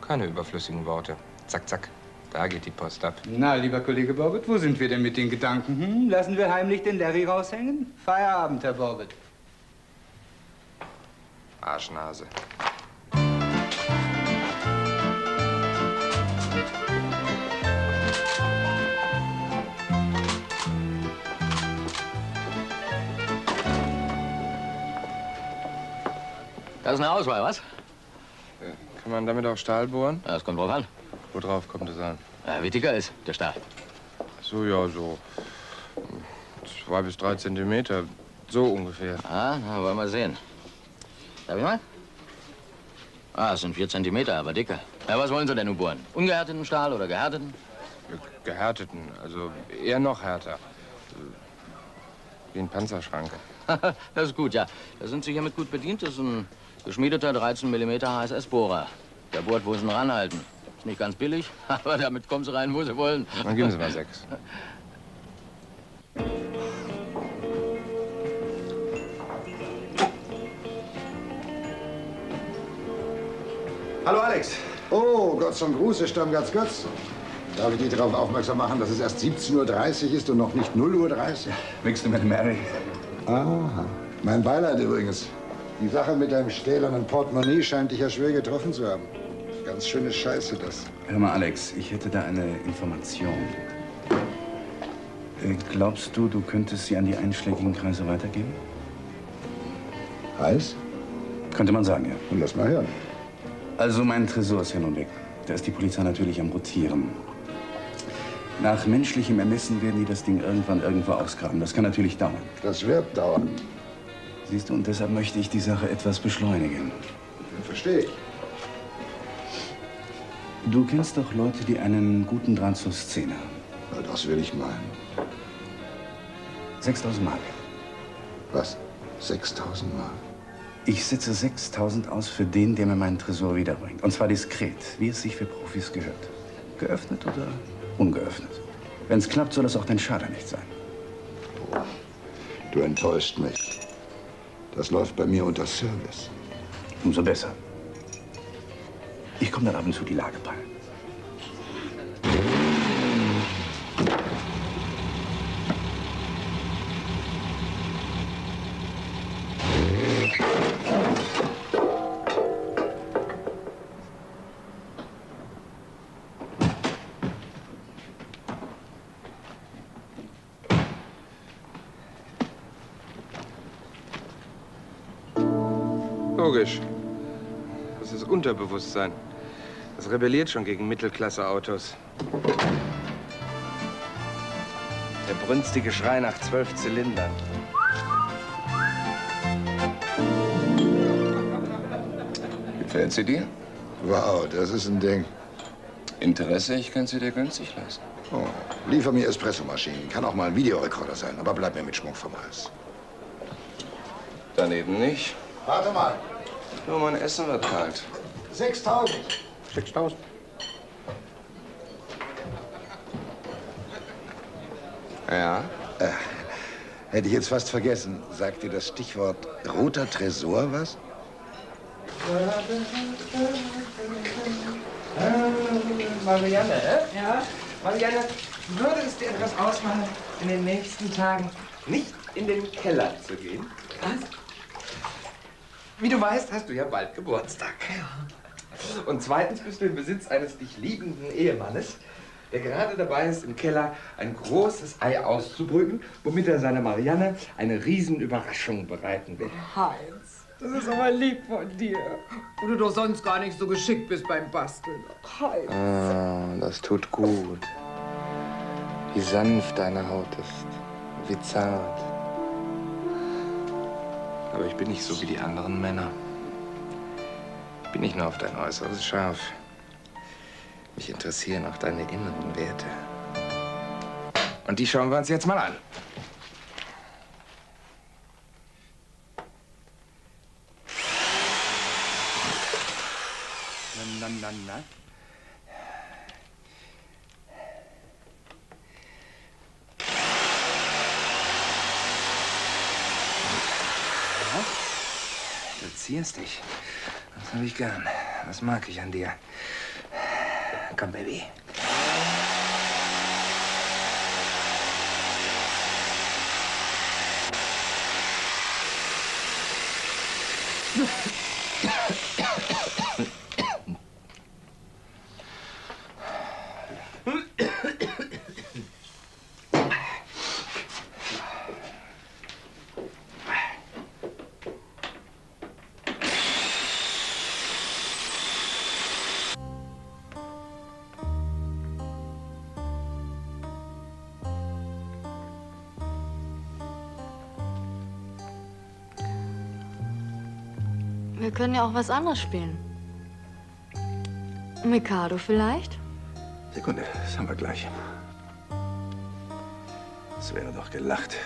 Keine überflüssigen Worte. Zack, zack. Da geht die Post ab. Na, lieber Kollege Borbett, wo sind wir denn mit den Gedanken? Hm? Lassen wir heimlich den Larry raushängen? Feierabend, Herr Borbett. Arschnase. Das ist eine Auswahl, was? Kann man damit auch Stahl bohren? Ja, das kommt drauf an. Worauf kommt es an? Ja, wie dicker ist der Stahl? So, ja, so. Zwei bis drei Zentimeter. So ungefähr. Ah, na, wollen wir sehen. Darf ich mal? Ah, es sind vier Zentimeter, aber dicker. Ja, was wollen Sie denn nun bohren? Ungehärteten Stahl oder gehärteten? Gehärteten, also eher noch härter. Wie ein Panzerschrank. das ist gut, ja. Da sind Sie hiermit gut bedient. Das ist ein geschmiedeter 13 mm HSS-Bohrer. Der bohrt, wo Sie ihn ranhalten. Ist nicht ganz billig, aber damit kommen Sie rein, wo Sie wollen. Dann geben Sie mal sechs. Hallo Alex. Oh, Gott zum Gruße, Stammgast Götz. Darf ich dich darauf aufmerksam machen, dass es erst 17.30 Uhr ist und noch nicht 0.30 Uhr? Wickst du mit Mary? Aha. Mein Beileid übrigens. Die Sache mit deinem stählernen Portemonnaie scheint dich ja schwer getroffen zu haben. Ganz schöne Scheiße, das. Hör mal, Alex, ich hätte da eine Information. Äh, Glaubst du, du könntest sie an die einschlägigen Kreise weitergeben? Heiß? Könnte man sagen, ja. Und lass mal hören. Also, mein Tresor ist hin und weg. Da ist die Polizei natürlich am Rotieren. Nach menschlichem Ermessen werden die das Ding irgendwann irgendwo ausgraben. Das kann natürlich dauern. Das wird dauern. Siehst du, und deshalb möchte ich die Sache etwas beschleunigen. Verstehe ich. Du kennst doch Leute, die einen guten Draht zur Szene haben. Na, das will ich meinen. 6000 Mark. Was? 6000 Mark? Ich setze 6000 aus für den, der mir meinen Tresor wiederbringt. Und zwar diskret, wie es sich für Profis gehört. Geöffnet oder ungeöffnet. Wenn es klappt, soll es auch dein Schader nicht sein. Du enttäuscht mich. Das läuft bei mir unter Service. Umso besser. Ich komme dann ab und zu die Lage peilen. Logisch. Das ist Unterbewusstsein. Rebelliert schon gegen Mittelklasse-Autos. Der brünstige Schrei nach zwölf Zylindern. Gefällt sie dir? Wow, das ist ein Ding. Interesse, ich kann sie dir günstig leisten. Oh, liefer mir Espressomaschinen. Kann auch mal ein Videorekorder sein, aber bleib mir mit Schmuck vom Hals. Daneben nicht. Warte mal. Nur mein Essen wird kalt. 6000. 6000. Ja? Äh, hätte ich jetzt fast vergessen. Sagt dir das Stichwort roter Tresor was? Marianne, äh? Ja? Marianne, würde es dir etwas ausmachen, in den nächsten Tagen nicht in den Keller zu gehen? Was? Wie du weißt, hast du ja bald Geburtstag. Und zweitens bist du im Besitz eines dich liebenden Ehemannes, der gerade dabei ist, im Keller ein großes Ei auszubrüten, womit er seiner Marianne eine Riesenüberraschung bereiten will. Heinz, das ist aber lieb von dir. Wo du doch sonst gar nicht so geschickt bist beim Basteln. Heinz. Ah, das tut gut. Wie sanft deine Haut ist. Wie zart. Aber ich bin nicht so wie die anderen Männer. Bin nicht nur auf dein Äußeres scharf. Mich interessieren auch deine inneren Werte. Und die schauen wir uns jetzt mal an. Na, na, na, na. Du zierst dich. Das habe ich gern. Das mag ich an dir. Komm, Baby. ja auch was anderes spielen. Mikado vielleicht? Sekunde, das haben wir gleich. Es wäre doch gelacht.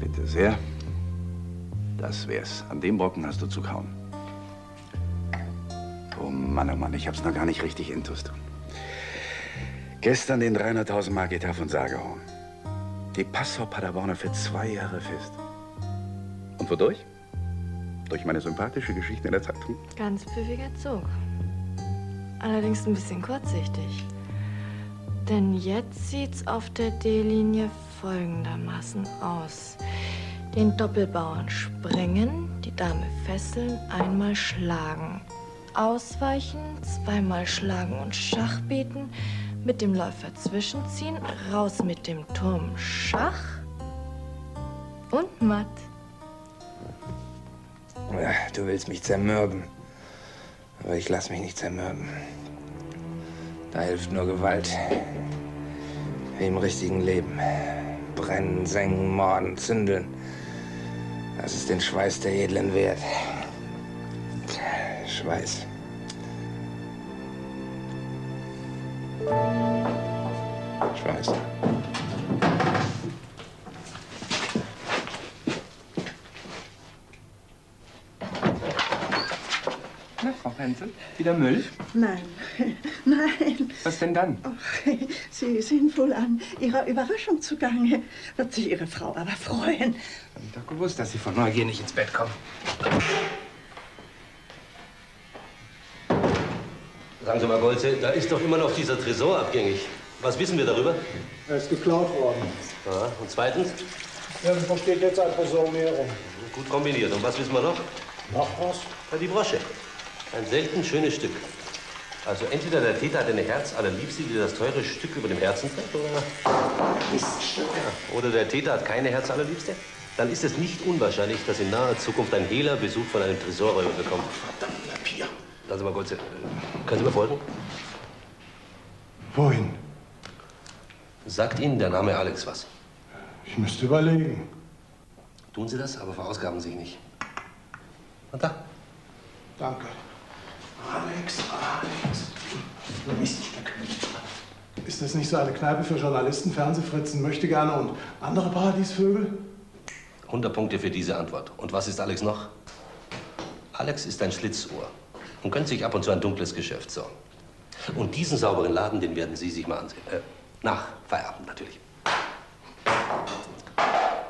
Bitte sehr. Das wär's. An dem Brocken hast du zu kauen. Oh Mann, oh Mann, ich hab's noch gar nicht richtig intus. Gestern den 300.000 Mark Etat von Sagerhorn. Die Passau Paderborner für zwei Jahre fest. Und wodurch? Durch meine sympathische Geschichte in der Zeitung. Ganz pfiffiger Zug. Allerdings ein bisschen kurzsichtig. Denn jetzt sieht's auf der D-Linie folgendermaßen aus. Den Doppelbauern sprengen, die Dame fesseln, einmal schlagen. Ausweichen, zweimal schlagen und Schach bieten, mit dem Läufer zwischenziehen, raus mit dem Turm Schach und matt. Du willst mich zermürben. Aber ich lass mich nicht zermürben. Da hilft nur Gewalt. Wie im richtigen Leben. Brennen, sengen, morden, zündeln. Das ist den Schweiß der Edlen wert. Schweiß. Schweiß. Renzel, wieder Müll? Nein, nein. Was denn dann? Ach, Sie sind wohl an Ihrer Überraschung zugange. Wird sich Ihre Frau aber freuen. Hab ich doch gewusst, dass Sie von Neugier nicht ins Bett kommen. Sagen Sie mal, Golze, da ist doch immer noch dieser Tresor abgängig. Was wissen wir darüber? Er ist geklaut worden. Ja, und zweitens? Irgendwo steht jetzt ein Tresor mehr rum. Gut kombiniert. Und was wissen wir noch? Noch was? Ja, die Brosche. Ein selten schönes Stück. Also entweder der Täter hat eine Herz allerliebste, die das teure Stück über dem Herzen trägt, oder... Ja, oder der Täter hat keine Herz allerliebste. Dann ist es nicht unwahrscheinlich, dass in naher Zukunft ein Hehler Besuch von einem Tresorräuber bekommt. Verdammt, Papier. Lassen Sie mal kurz... äh, Können Sie mir folgen? Wohin? Sagt Ihnen der Name Alex was? Ich müsste überlegen. Tun Sie das, aber verausgaben Sie sich nicht. Und da? Danke. Alex, Alex. Miststück. Ist das nicht so eine Kneipe für Journalisten, Fernsehfritzen, Möchtegerne und andere Paradiesvögel? 100 Punkte für diese Antwort. Und was ist Alex noch? Alex ist ein Schlitzohr und gönnt sich ab und zu ein dunkles Geschäft. So. Und diesen sauberen Laden, den werden Sie sich mal ansehen. Äh, nach Feierabend natürlich.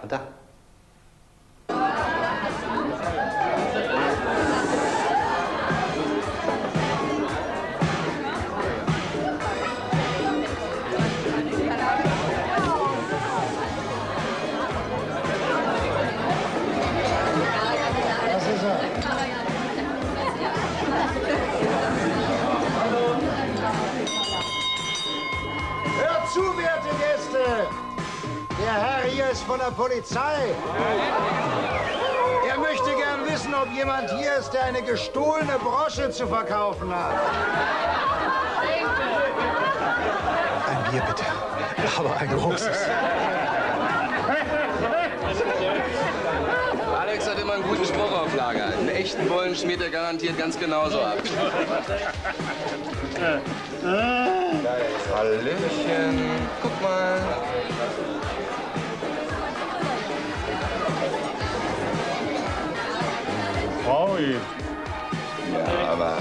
Und da? Von der Polizei. Er möchte gern wissen, ob jemand hier ist, der eine gestohlene Brosche zu verkaufen hat. Ein Bier bitte. Aber ein großes. Alex hat immer einen guten Spruch auf Lager. Einen echten Bullen schmiert er garantiert ganz genauso ab. Hallöchen. Guck mal. Pauli. Ja, aber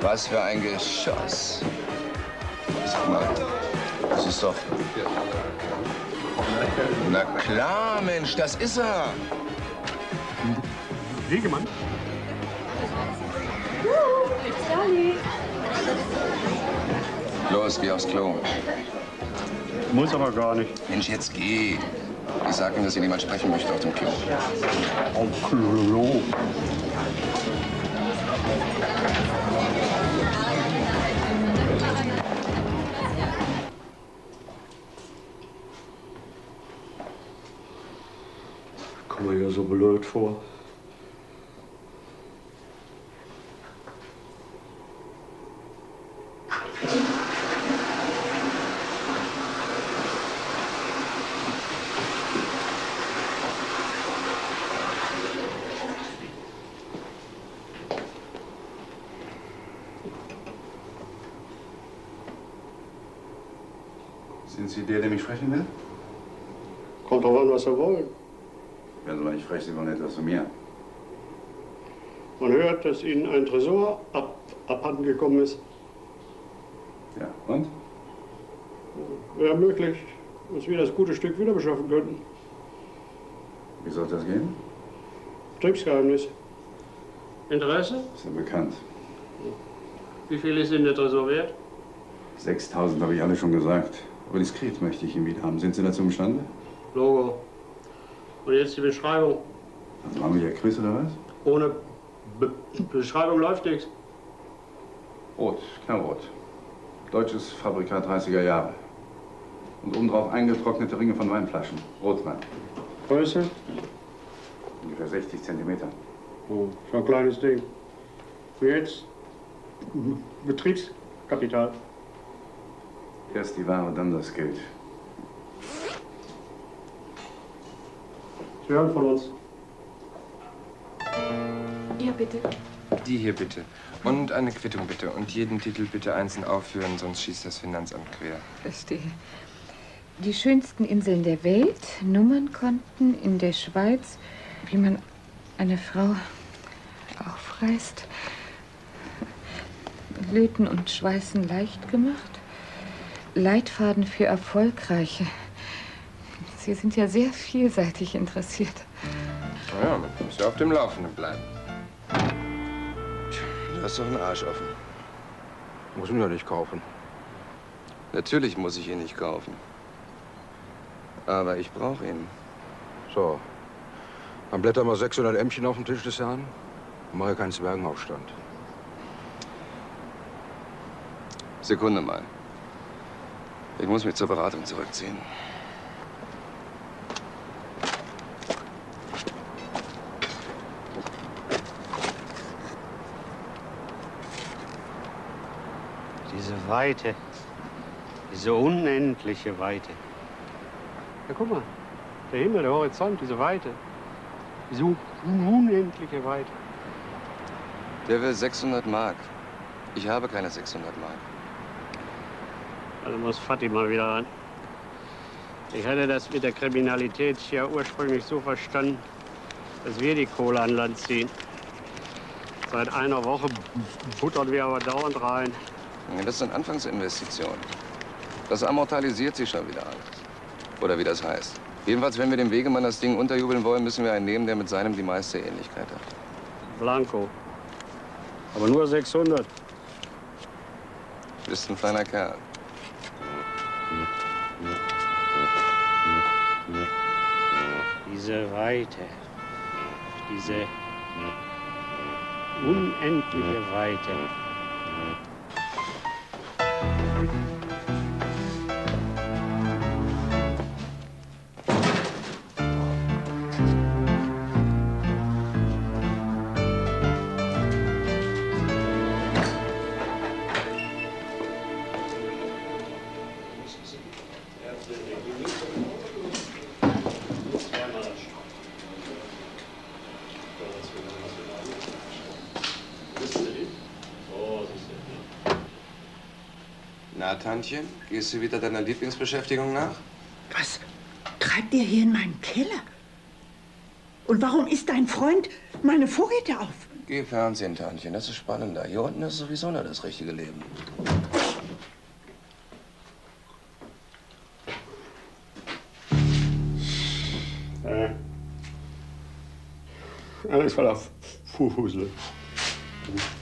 was für ein Geschoss. Sag mal, das ist doch... Na klar, Mensch, das ist er. Wegemann? Los, geh aufs Klo. Muss aber gar nicht. Mensch, jetzt geh. Ich sag ihm, dass ihn jemand sprechen möchte auf dem Klo. Auf Klo. Kommt mir so blöd vor. Sind Sie der, der mich sprechen will? Kommt drauf an, was Sie wollen. Werden Sie mal nicht frech, Sie wollen etwas von mir. Man hört, dass Ihnen ein Tresor ab, abhanden gekommen ist. Ja, und? Wäre möglich, dass wir das gute Stück wieder beschaffen könnten. Wie soll das gehen? Betriebsgeheimnis. Interesse? Ist ja bekannt. Wie viel ist Ihnen der Tresor wert? 6000 habe ich alle schon gesagt. Aber diskret möchte ich ihn wieder haben. Sind Sie dazu imstande? Logo. Und jetzt die Beschreibung. Also machen wir hier Quiz oder was? Ohne Be Beschreibung läuft nichts. Rot, knallrot. Deutsches Fabrikat 30er Jahre. Und obendrauf eingetrocknete Ringe von Weinflaschen. Rotwein. Größe? Ungefähr 60 Zentimeter. Oh, schon ein kleines Ding. Und jetzt? Betriebskapital. Erst die Ware, dann das Geld. Sie hören von uns. Ja, bitte. Die hier bitte. Und eine Quittung bitte. Und jeden Titel bitte einzeln aufführen, sonst schießt das Finanzamt quer. Verstehe. Die schönsten Inseln der Welt, Nummernkonten in der Schweiz, wie man eine Frau aufreißt, Löten und Schweißen leicht gemacht, Leitfaden für Erfolgreiche. Sie sind ja sehr vielseitig interessiert. Na ja, man muss ja auf dem Laufenden bleiben. Du hast doch einen Arsch offen. Muss ihn ja nicht kaufen. Natürlich muss ich ihn nicht kaufen. Aber ich brauche ihn. So. Dann blätter mal 600 Ämmchen auf den Tisch des Herrn. Und mache keinen Zwergenaufstand. Sekunde mal. Ich muss mich zur Beratung zurückziehen. Diese Weite. Diese unendliche Weite. Ja, guck mal. Der Himmel, der Horizont, diese Weite. Diese unendliche Weite. Der will 600 Mark. Ich habe keine 600 Mark. Also muss Fatih mal wieder ran. Ich hatte das mit der Kriminalität ja ursprünglich so verstanden, dass wir die Kohle an Land ziehen. Seit einer Woche buttern wir aber dauernd rein. Ja, Das sind Anfangsinvestitionen. Das amortalisiert sich schon wieder alles. Oder wie das heißt. Jedenfalls, wenn wir dem Wegemann das Ding unterjubeln wollen, müssen wir einen nehmen, der mit seinem die meiste Ähnlichkeit hat. Blanco. Aber nur 600. Bist ein feiner Kerl. Diese Weite. Diese unendliche Weite. Tantchen, gehst du wieder deiner Lieblingsbeschäftigung nach? Was treibt ihr hier in meinem Keller? Und warum isst dein Freund meine Vorräte auf? Geh Fernsehen, Tantchen, das ist spannender. Hier unten ist sowieso nur das richtige Leben. Äh. Alles voller Fuhusel. Was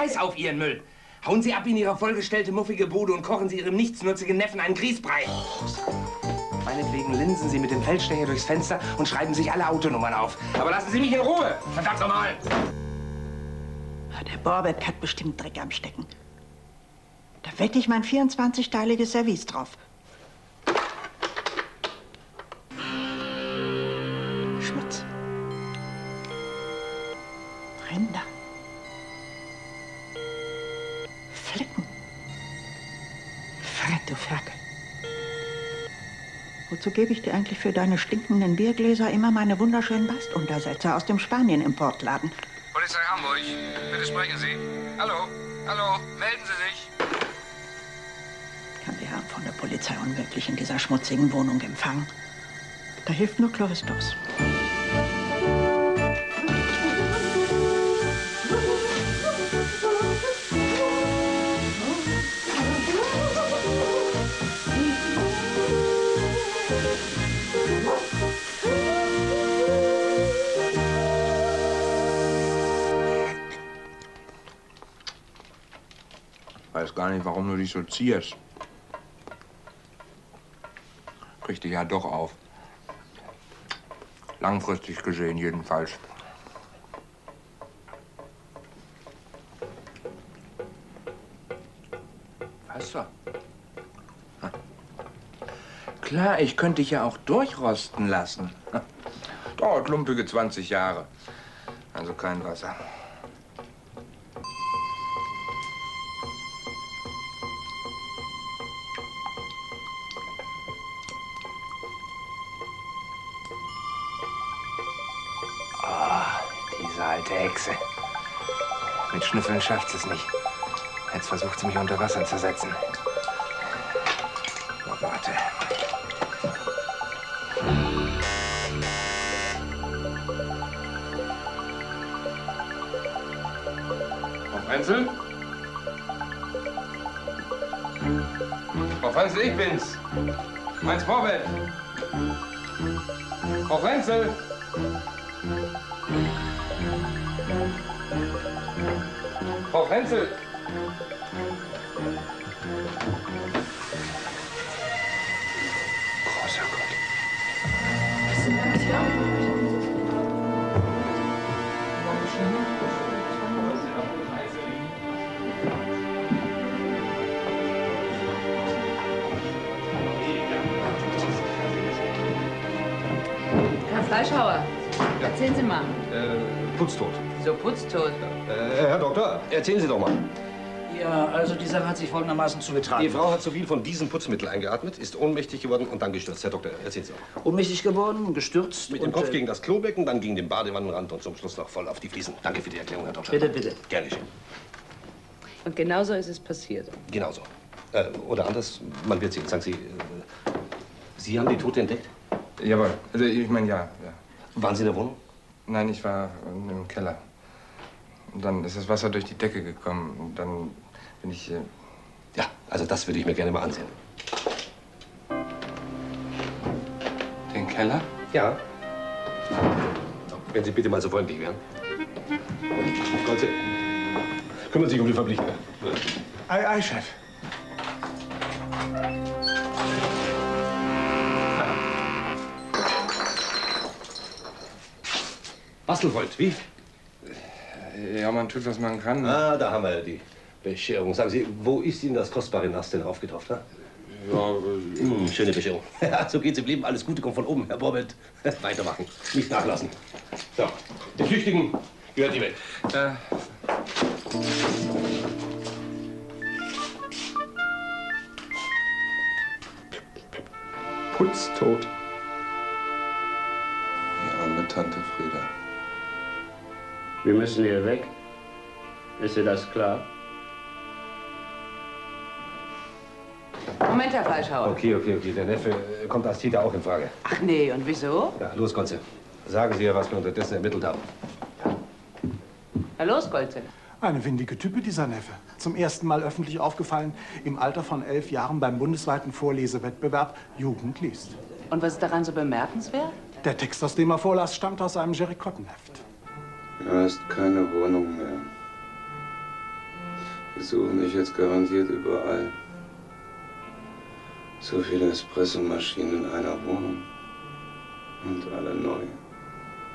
scheiß auf Ihren Müll. Hauen Sie ab in Ihre vollgestellte, muffige Bude und kochen Sie Ihrem nichtsnutzigen Neffen einen Grießbrei. Meinetwegen linsen Sie mit dem Feldstecher durchs Fenster und schreiben sich alle Autonummern auf. Aber lassen Sie mich in Ruhe, verdammt nochmal! Der Borbett hat bestimmt Dreck am Stecken. Da wette ich mein 24-teiliges Service drauf. Flecken. Fred, du Ferkel. Wozu gebe ich dir eigentlich für deine stinkenden Biergläser immer meine wunderschönen Bastuntersetzer aus dem Spanien-Importladen? Polizei Hamburg, bitte sprechen Sie. Hallo, hallo, melden Sie sich. Kann die Herren von der Polizei unmöglich in dieser schmutzigen Wohnung empfangen. Da hilft nur Chloristos. Gar nicht, warum du dich so zierst. Krieg dich ja doch auf. Langfristig gesehen jedenfalls. Du? Hm. Klar, ich könnte dich ja auch durchrosten lassen. Dauert lumpige 20 Jahre. Also kein Wasser. Schnüffeln schafft es nicht. Jetzt versucht sie mich unter Wasser zu setzen. Na, warte. Frau Frenzel? Frau Frenzel, ich bin's. Meins Vorbild. Frau Frenzel! Frenzel! Großer Gott. Herr Fleischhauer, erzählen Sie mal. Äh, putztot. So putztot. Äh, Herr Doktor, erzählen Sie doch mal. Ja, also die Sache hat sich folgendermaßen zugetragen. Die Frau hat zu viel von diesem Putzmittel eingeatmet, ist ohnmächtig geworden und dann gestürzt. Herr Doktor, erzählen Sie doch. Ohnmächtig geworden, gestürzt. Mit dem Kopf äh, gegen das Klobecken, dann gegen den Badewannenrand und zum Schluss noch voll auf die Fliesen. Danke für die Erklärung, Herr Doktor. Bitte, bitte. Gerne geschehen. Und genauso ist es passiert. Genauso. Äh, oder anders, man wird sehen. Sagen Sie, äh, Sie haben die Tote entdeckt? Jawohl. Also, ich meine, ja, ja. Waren Sie in der Wohnung? Nein, ich war im Keller. Und dann ist das Wasser durch die Decke gekommen. Und dann bin ich. Äh ja, also das würde ich mir gerne mal ansehen. Den Keller? Ja. Wenn Sie bitte mal so freundlich wären. Gott, kümmern Sie sich um die Verpflichtung. Ei, ei, Chef. Bastelvold, wie? Ja, man tut, was man kann. Ah, da haben wir die Bescherung. Sagen Sie, wo ist Ihnen das kostbare Nass denn aufgetaucht? Ha? Ja, Hm, schöne Bescherung. Ja, so geht's im Leben. Alles Gute kommt von oben, Herr Bobbelt. Weitermachen. Nicht nachlassen. So, den Flüchtigen gehört die Welt. Äh, Putztot. Die arme Tante Frieda. Wir müssen hier weg. Ist dir das klar? Moment, Herr Fleischhauer. Okay, okay, okay. Der Neffe äh, kommt als Täter auch in Frage. Ach nee, und wieso? Ja, los, Konze. Sagen Sie ihr, was wir unterdessen ermittelt haben. Na los, Golze. Eine windige Type, dieser Neffe. Zum ersten Mal öffentlich aufgefallen, im Alter von elf Jahren beim bundesweiten Vorlesewettbewerb Jugend liest. Und was ist daran so bemerkenswert? Der Text, aus dem er vorlas, stammt aus einem Jerry-Cotton-Heft. Da ist keine Wohnung mehr. Wir suchen dich jetzt garantiert überall. So viele Espressomaschinen in einer Wohnung. Und alle neu.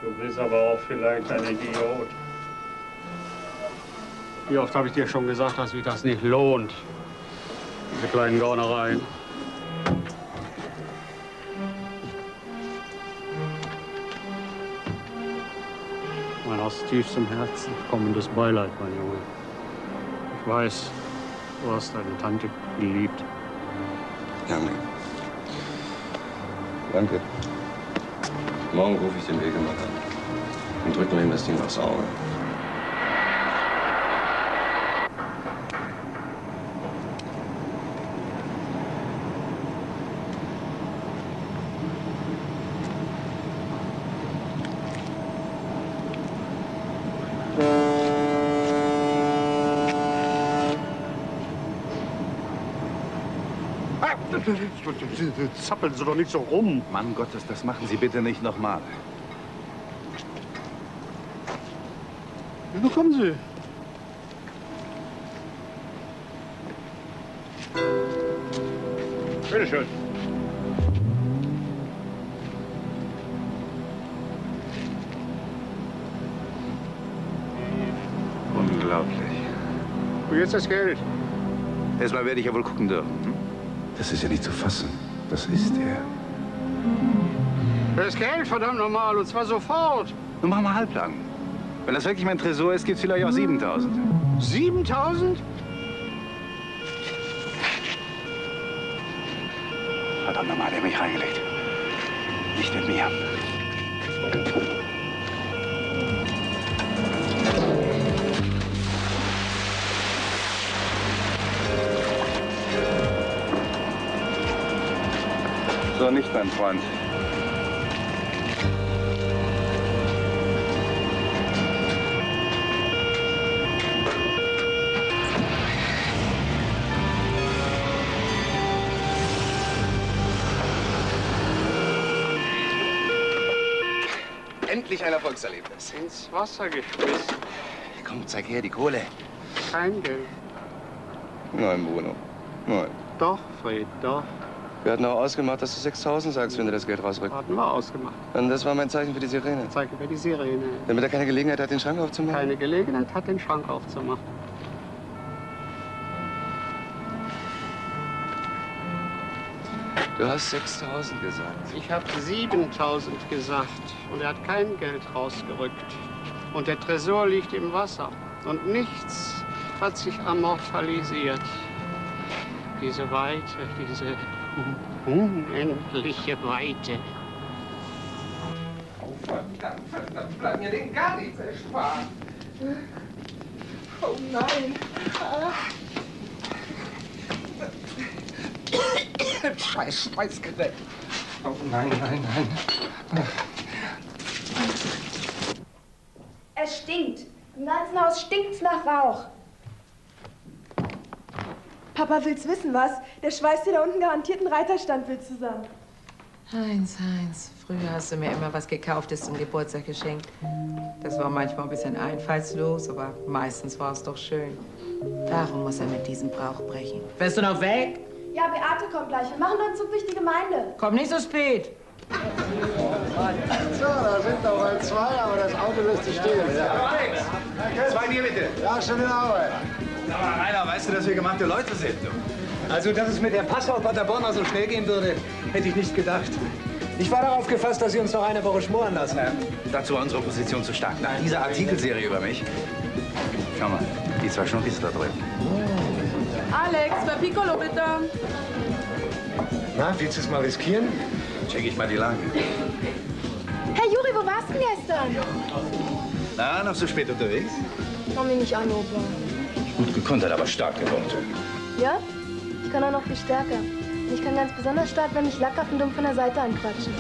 Du bist aber auch vielleicht ein Idiot. Wie oft habe ich dir schon gesagt, dass sich das nicht lohnt? Diese kleinen Gaunereien. Mein aus tiefstem Herzen kommendes Beileid, mein Junge. Ich weiß, Du hast deine Tante geliebt. Ja, nee. Danke. Morgen rufe ich den Wegemann an und drücke ihm das Ding aufs Auge. Zappeln Sie doch nicht so rum. Mann Gottes, das machen Sie bitte nicht nochmal. Wo kommen Sie? Bitte schön. Unglaublich. Wo jetzt das Geld? Erstmal werde ich ja wohl gucken dürfen. Hm? Das ist ja nicht zu fassen. Das ist er. Das Geld, verdammt nochmal, und zwar sofort. Nun machen wir halblang. Wenn das wirklich mein Tresor ist, gibt es vielleicht auch 7000. 7000? Verdammt nochmal, der mich reingelegt. Nicht mit mir. So nicht, mein Freund. Endlich ein Erfolgserlebnis. Ins Wasser geschmissen. Komm, zeig her die Kohle. Kein Geld. Nein, Bruno. Nein. Doch, Fred, doch. Wir hatten auch ausgemacht, dass du 6000 sagst, wenn du das Geld rausrückst. Hatten wir ausgemacht. Und das war mein Zeichen für die Sirene. Zeichen für die Sirene. Damit er keine Gelegenheit hat, den Schrank aufzumachen? Keine Gelegenheit hat, den Schrank aufzumachen. Du hast 6000 gesagt. Ich habe 7000 gesagt und er hat kein Geld rausgerückt. Und der Tresor liegt im Wasser und nichts hat sich amorphalisiert. Diese Weite, diese unendliche Weite. Oh, verdammt, verdammt, bleibt mir denn gar nichts erspart. Oh nein. Scheiß Schweißgerät. Oh nein, nein, nein. Es stinkt. Im ganzen Haus stinkt's nach Rauch. Papa will's wissen, was? Der schweißt dir da unten garantiert ein Reiterstandbild zusammen. Heinz, Heinz, früher hast du mir immer was Gekauftes zum Geburtstag geschenkt. Das war manchmal ein bisschen einfallslos, aber meistens war es doch schön. Darum muss er mit diesem Brauch brechen. Fährst du noch weg? Ja, Beate kommt gleich. Wir machen dann Zug durch die Gemeinde. Komm nicht so spät. So, da sind noch mal zwei, aber das Auto lässt sich stehen. Ja. Zwei Bier bitte. Ja, schon in Arbeit. Aber Rainer, weißt du, dass wir gemachte Leute sind? Du? Also, dass es mit der Passau Paderborn so schnell gehen würde, hätte ich nicht gedacht. Ich war darauf gefasst, dass Sie uns noch eine Woche schmoren lassen. Ja, dazu war unsere Position zu stark. Nach dieser Artikelserie über mich. Schau mal, die zwei Schnuckis da drin. Alex, bei Piccolo bitte. Na, willst du es mal riskieren? Check ich mal die Lage. Hey Juri, wo warst du denn gestern? Na, noch so spät unterwegs? Schau mich nicht an, Opa. Gut gekontert, aber stark gebombt. Ja? Ich kann auch noch viel stärker. Und Ich kann ganz besonders stark, wenn mich Lackaffen dumm von der Seite anquatschen.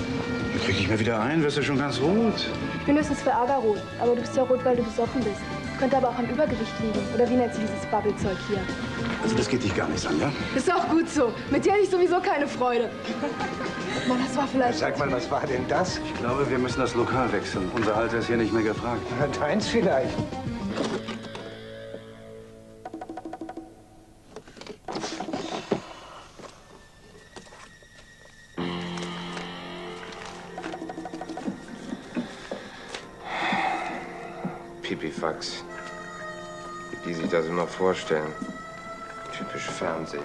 Dann krieg ich mir wieder ein, wirst du schon ganz rot. Ich bin höchstens für Ärger rot. Aber du bist ja rot, weil du besoffen bist. Könnte aber auch am Übergewicht liegen. Oder wie nennt sie dieses Babbelzeug hier? Also das geht dich gar nichts an, ja? Ist auch gut so. Mit dir hätte ich sowieso keine Freude. Mann, das war vielleicht... Sag mal, was war denn das? Ich glaube, wir müssen das Lokal wechseln. Unser Alter ist hier nicht mehr gefragt. Deins vielleicht. Vorstellen. Typisch Fernsehen.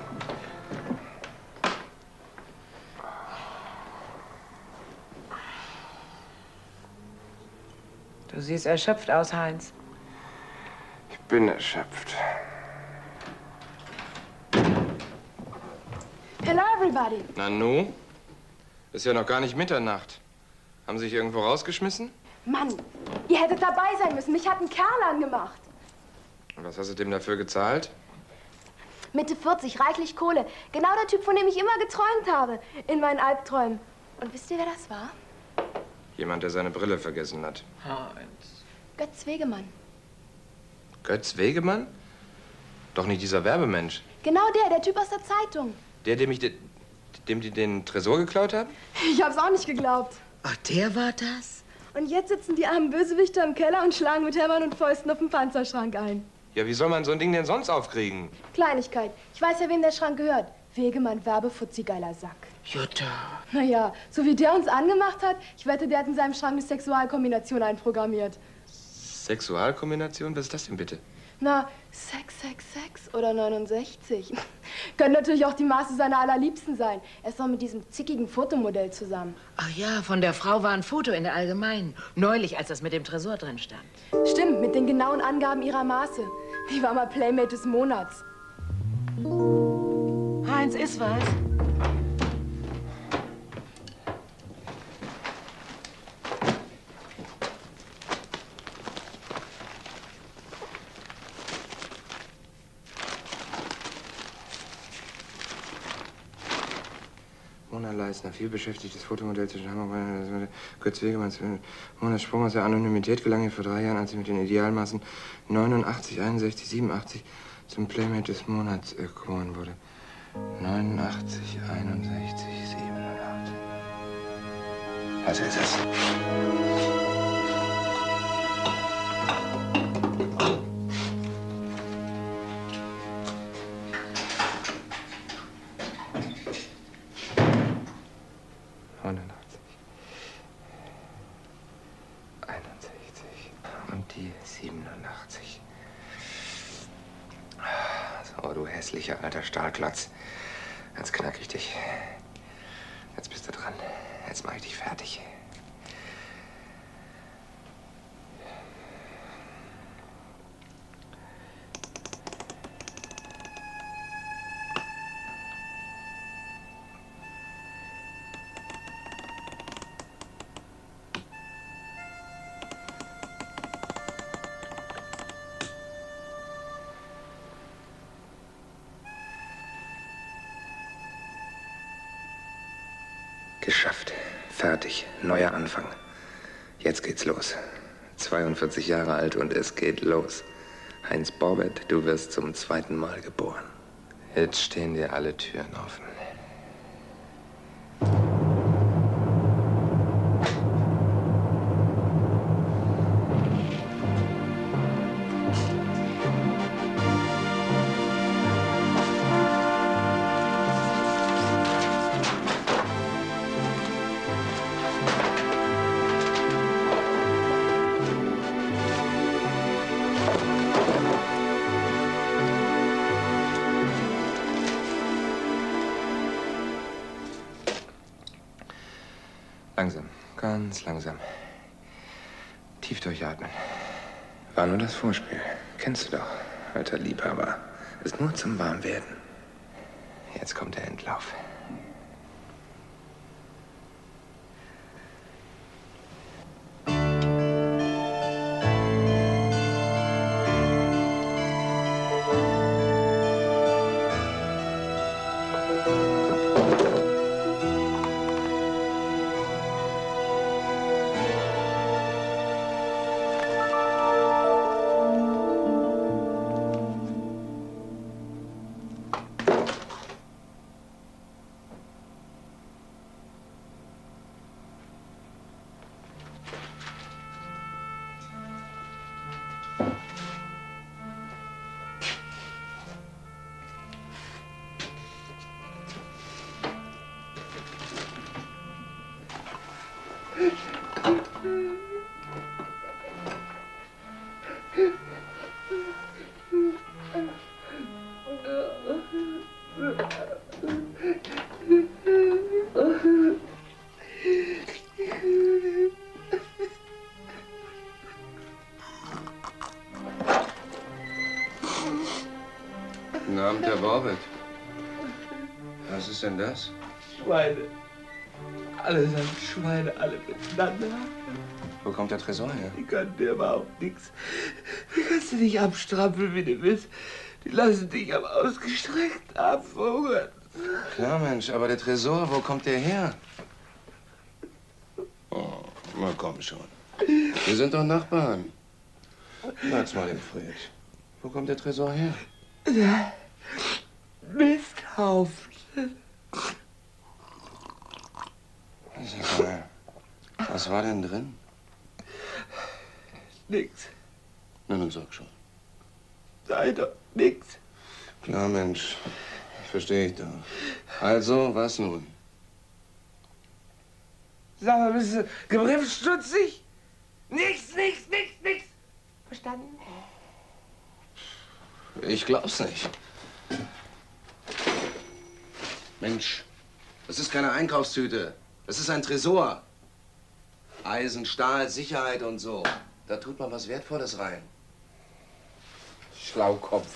Du siehst erschöpft aus, Heinz. Ich bin erschöpft. Hello, everybody. Nanu? Ist ja noch gar nicht Mitternacht. Haben Sie sich irgendwo rausgeschmissen? Mann, ihr hättet dabei sein müssen. Mich hat ein Kerl angemacht. Und was hast du dem dafür gezahlt? Mitte 40, reichlich Kohle. Genau der Typ, von dem ich immer geträumt habe. In meinen Albträumen. Und wisst ihr, wer das war? Jemand, der seine Brille vergessen hat. Götz Wegemann. Götz Wegemann? Doch nicht dieser Werbemensch. Genau der, der Typ aus der Zeitung. Der, dem ich de, dem die den Tresor geklaut haben? Ich hab's auch nicht geglaubt. Ach, der war das? Und jetzt sitzen die armen Bösewichter im Keller und schlagen mit Hämmern und Fäusten auf den Panzerschrank ein. Ja, wie soll man so ein Ding denn sonst aufkriegen? Kleinigkeit. Ich weiß ja, wem der Schrank gehört. Wegemann, Werbefuzzi, geiler Sack. Jutta. Naja, so wie der uns angemacht hat, ich wette, der hat in seinem Schrank eine Sexualkombination einprogrammiert. Sexualkombination? Was ist das denn bitte? Na, Sex, Sex, Sex oder 69. Können natürlich auch die Maße seiner Allerliebsten sein. Er ist doch mit diesem zickigen Fotomodell zusammen. Ach ja, von der Frau war ein Foto in der Allgemeinen. Neulich, als das mit dem Tresor drin stand. Stimmt, mit den genauen Angaben ihrer Maße. Die war mal Playmate des Monats. Heinz, ist was? Leisner, vielbeschäftigtes Fotomodell zwischen Hamburg und Götz Wegemann. Mona Sprung aus der Anonymität gelang ihr vor drei Jahren, als sie mit den Idealmaßen 89, 61, 87 zum Playmate des Monats erkoren wurde. 89, 61, 87. Also ist es. Alter Geschafft. Fertig. Neuer Anfang. Jetzt geht's los. 42 Jahre alt und es geht los. Heinz Borbett, du wirst zum zweiten Mal geboren. Jetzt stehen dir alle Türen offen. Herr Borbett. Was ist denn das? Schweine. Allesamt Schweine, alle miteinander. Wo kommt der Tresor her? Die können dir überhaupt nichts. Du kannst du dich abstrampeln, wie du willst. Die lassen dich am ausgestreckten Arm verhungern. Klar, Mensch, aber der Tresor, wo kommt der her? Oh, na komm schon. Wir sind doch Nachbarn. Sag's mal dem Fred. Wo kommt der Tresor her? Der Sag mal, was war denn drin? Nix. Na, nun sag schon. Sei doch nix. Klar, Mensch. Verstehe ich doch. Also, was nun? Sag mal, bist du gebriefstutzig? Nix, nix, nix, nix. Verstanden? Ich glaub's nicht. Mensch, das ist keine Einkaufstüte. Das ist ein Tresor. Eisen, Stahl, Sicherheit und so. Da tut man was Wertvolles rein. Schlaukopf.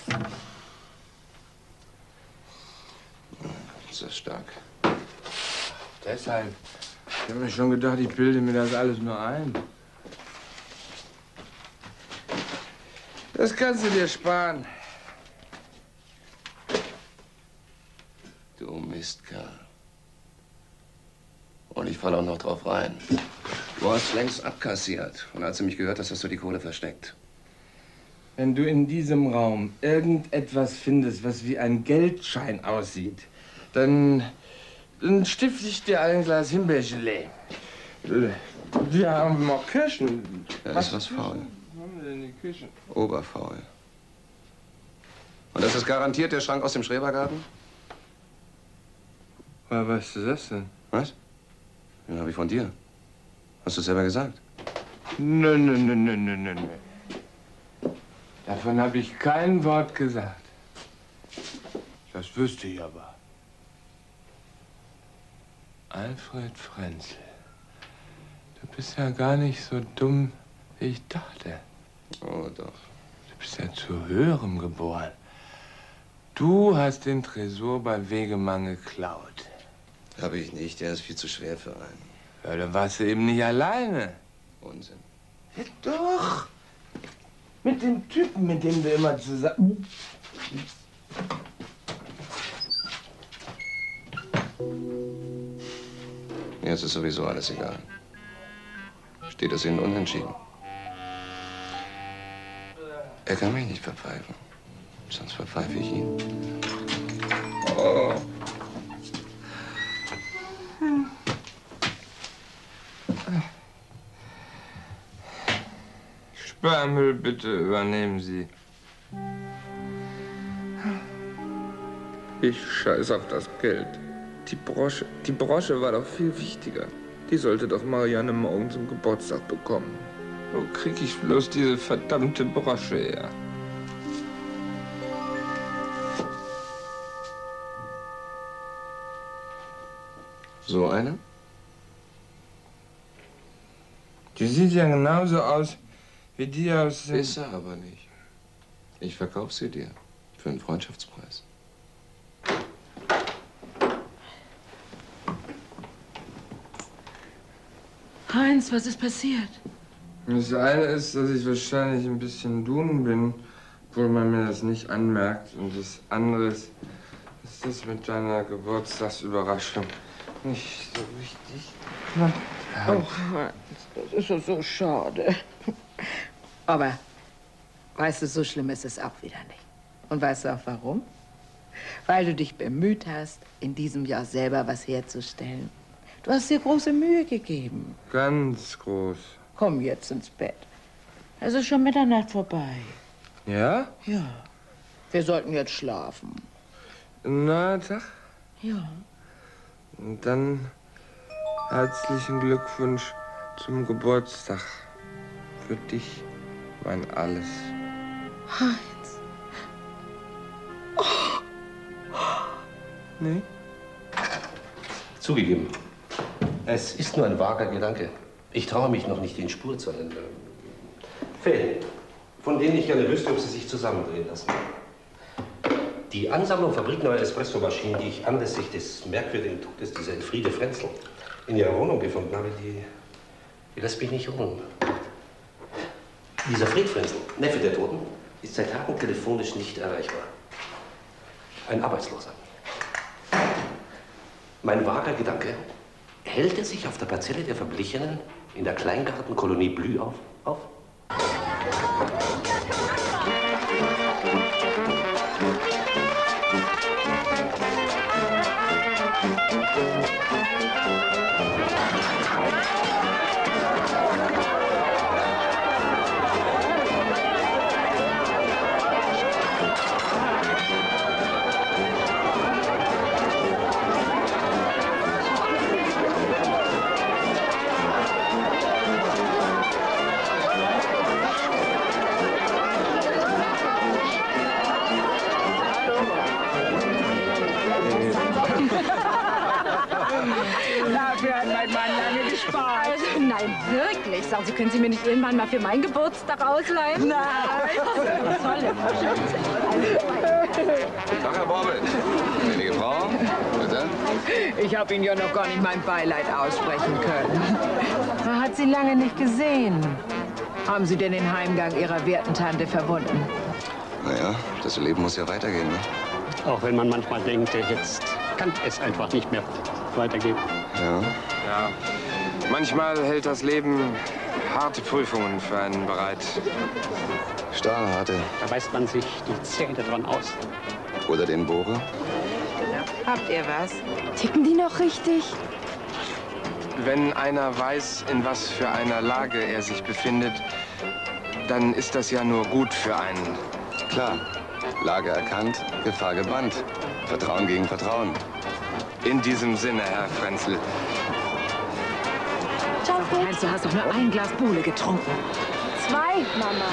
Ist das stark. Deshalb. Ich habe mir schon gedacht, ich bilde mir das alles nur ein. Das kannst du dir sparen. Du Mistkerl. Und ich falle auch noch drauf rein. Du hast längst abkassiert. Und als du mich gehört hast, hast du die Kohle versteckt. Wenn du in diesem Raum irgendetwas findest, was wie ein Geldschein aussieht, dann, dann stifte ich dir ein Glas Himbeergelee. Wir haben noch Kirschen. Da ist was faul. Was haben wir denn in die Küche? Oberfaul. Und das ist garantiert der Schrank aus dem Schrebergarten? Woher weißt du das denn? Was? Den habe ich von dir. Hast du selber gesagt? Nö, nö, nö, nö, nö, nö, nö. Davon habe ich kein Wort gesagt. Das wüsste ich aber. Alfred Frenzel, du bist ja gar nicht so dumm, wie ich dachte. Oh, doch. Du bist ja zu Höherem geboren. Du hast den Tresor bei Wegemann geklaut. Habe ich nicht. Der ist viel zu schwer für einen. Ja, dann warst du eben nicht alleine. Unsinn. Ja, doch. Mit dem Typen, mit dem du immer zusammen. Jetzt ist sowieso alles egal. Steht es Ihnen unentschieden. Er kann mich nicht verpfeifen. Sonst verpfeife ich ihn. Oh. Sperrmüll, bitte übernehmen Sie. Ich scheiß auf das Geld. Die Brosche, die Brosche war doch viel wichtiger. Die sollte doch Marianne morgen zum Geburtstag bekommen. Wo krieg ich bloß diese verdammte Brosche her? So eine? Die sieht ja genauso aus wie die aus... dem- Ist er aber nicht. Ich verkaufe sie dir. Für einen Freundschaftspreis. Heinz, was ist passiert? Das eine ist, dass ich wahrscheinlich ein bisschen dumm bin, obwohl man mir das nicht anmerkt. Und das andere ist, dass das mit deiner Geburtstagsüberraschung nicht so richtig klappt. Oh, Heinz, das ist doch so schade. Aber, weißt du, so schlimm ist es auch wieder nicht. Und weißt du auch warum? Weil du dich bemüht hast, in diesem Jahr selber was herzustellen. Du hast dir große Mühe gegeben. Ganz groß. Komm jetzt ins Bett. Es ist schon Mitternacht vorbei. Ja? Ja. Wir sollten jetzt schlafen. Na, Tag. Ja. Und dann herzlichen Glückwunsch zum Geburtstag. Für dich, mein Alles. Heinz. Nee? Zugegeben. Es ist nur ein vager Gedanke. Ich traue mich noch nicht, den Spur zu ändern. Fälle, von denen ich gerne wüsste, ob sie sich zusammendrehen lassen. Die Ansammlung fabrikneuer Espressomaschinen, die ich anlässlich des merkwürdigen Todes dieser Elfriede Frenzel in ihrer Wohnung gefunden habe, die, die lässt mich nicht ruhen. Dieser Fred Frenzel, Neffe der Toten, ist seit Tagen telefonisch nicht erreichbar. Ein Arbeitsloser. Mein vager Gedanke, hält er sich auf der Parzelle der Verblichenen in der Kleingartenkolonie Blü auf? auf? Sagen Sie, können Sie mir nicht irgendwann mal für meinen Geburtstag ausleihen? Nein. Tag, Herr Borbel. Gnädige Frau, bitte. Ich habe Ihnen ja noch gar nicht mein Beileid aussprechen können. Man hat Sie lange nicht gesehen. Haben Sie denn den Heimgang Ihrer werten Tante verwunden? Naja, das Leben muss ja weitergehen, ne? Auch wenn man manchmal denkt, jetzt kann es einfach nicht mehr weitergehen. Ja. Ja. Manchmal hält das Leben harte Prüfungen für einen bereit. Stahlharte. Da beißt man sich die Zähne dran aus. Oder den Bohrer. Habt ihr was? Ticken die noch richtig? Wenn einer weiß, in was für einer Lage er sich befindet, dann ist das ja nur gut für einen. Klar. Lage erkannt, Gefahr gebannt. Vertrauen gegen Vertrauen. In diesem Sinne, Herr Frenzel. Heinz, du hast doch nur ein Glas Buhle getrunken. Zwei, Mama.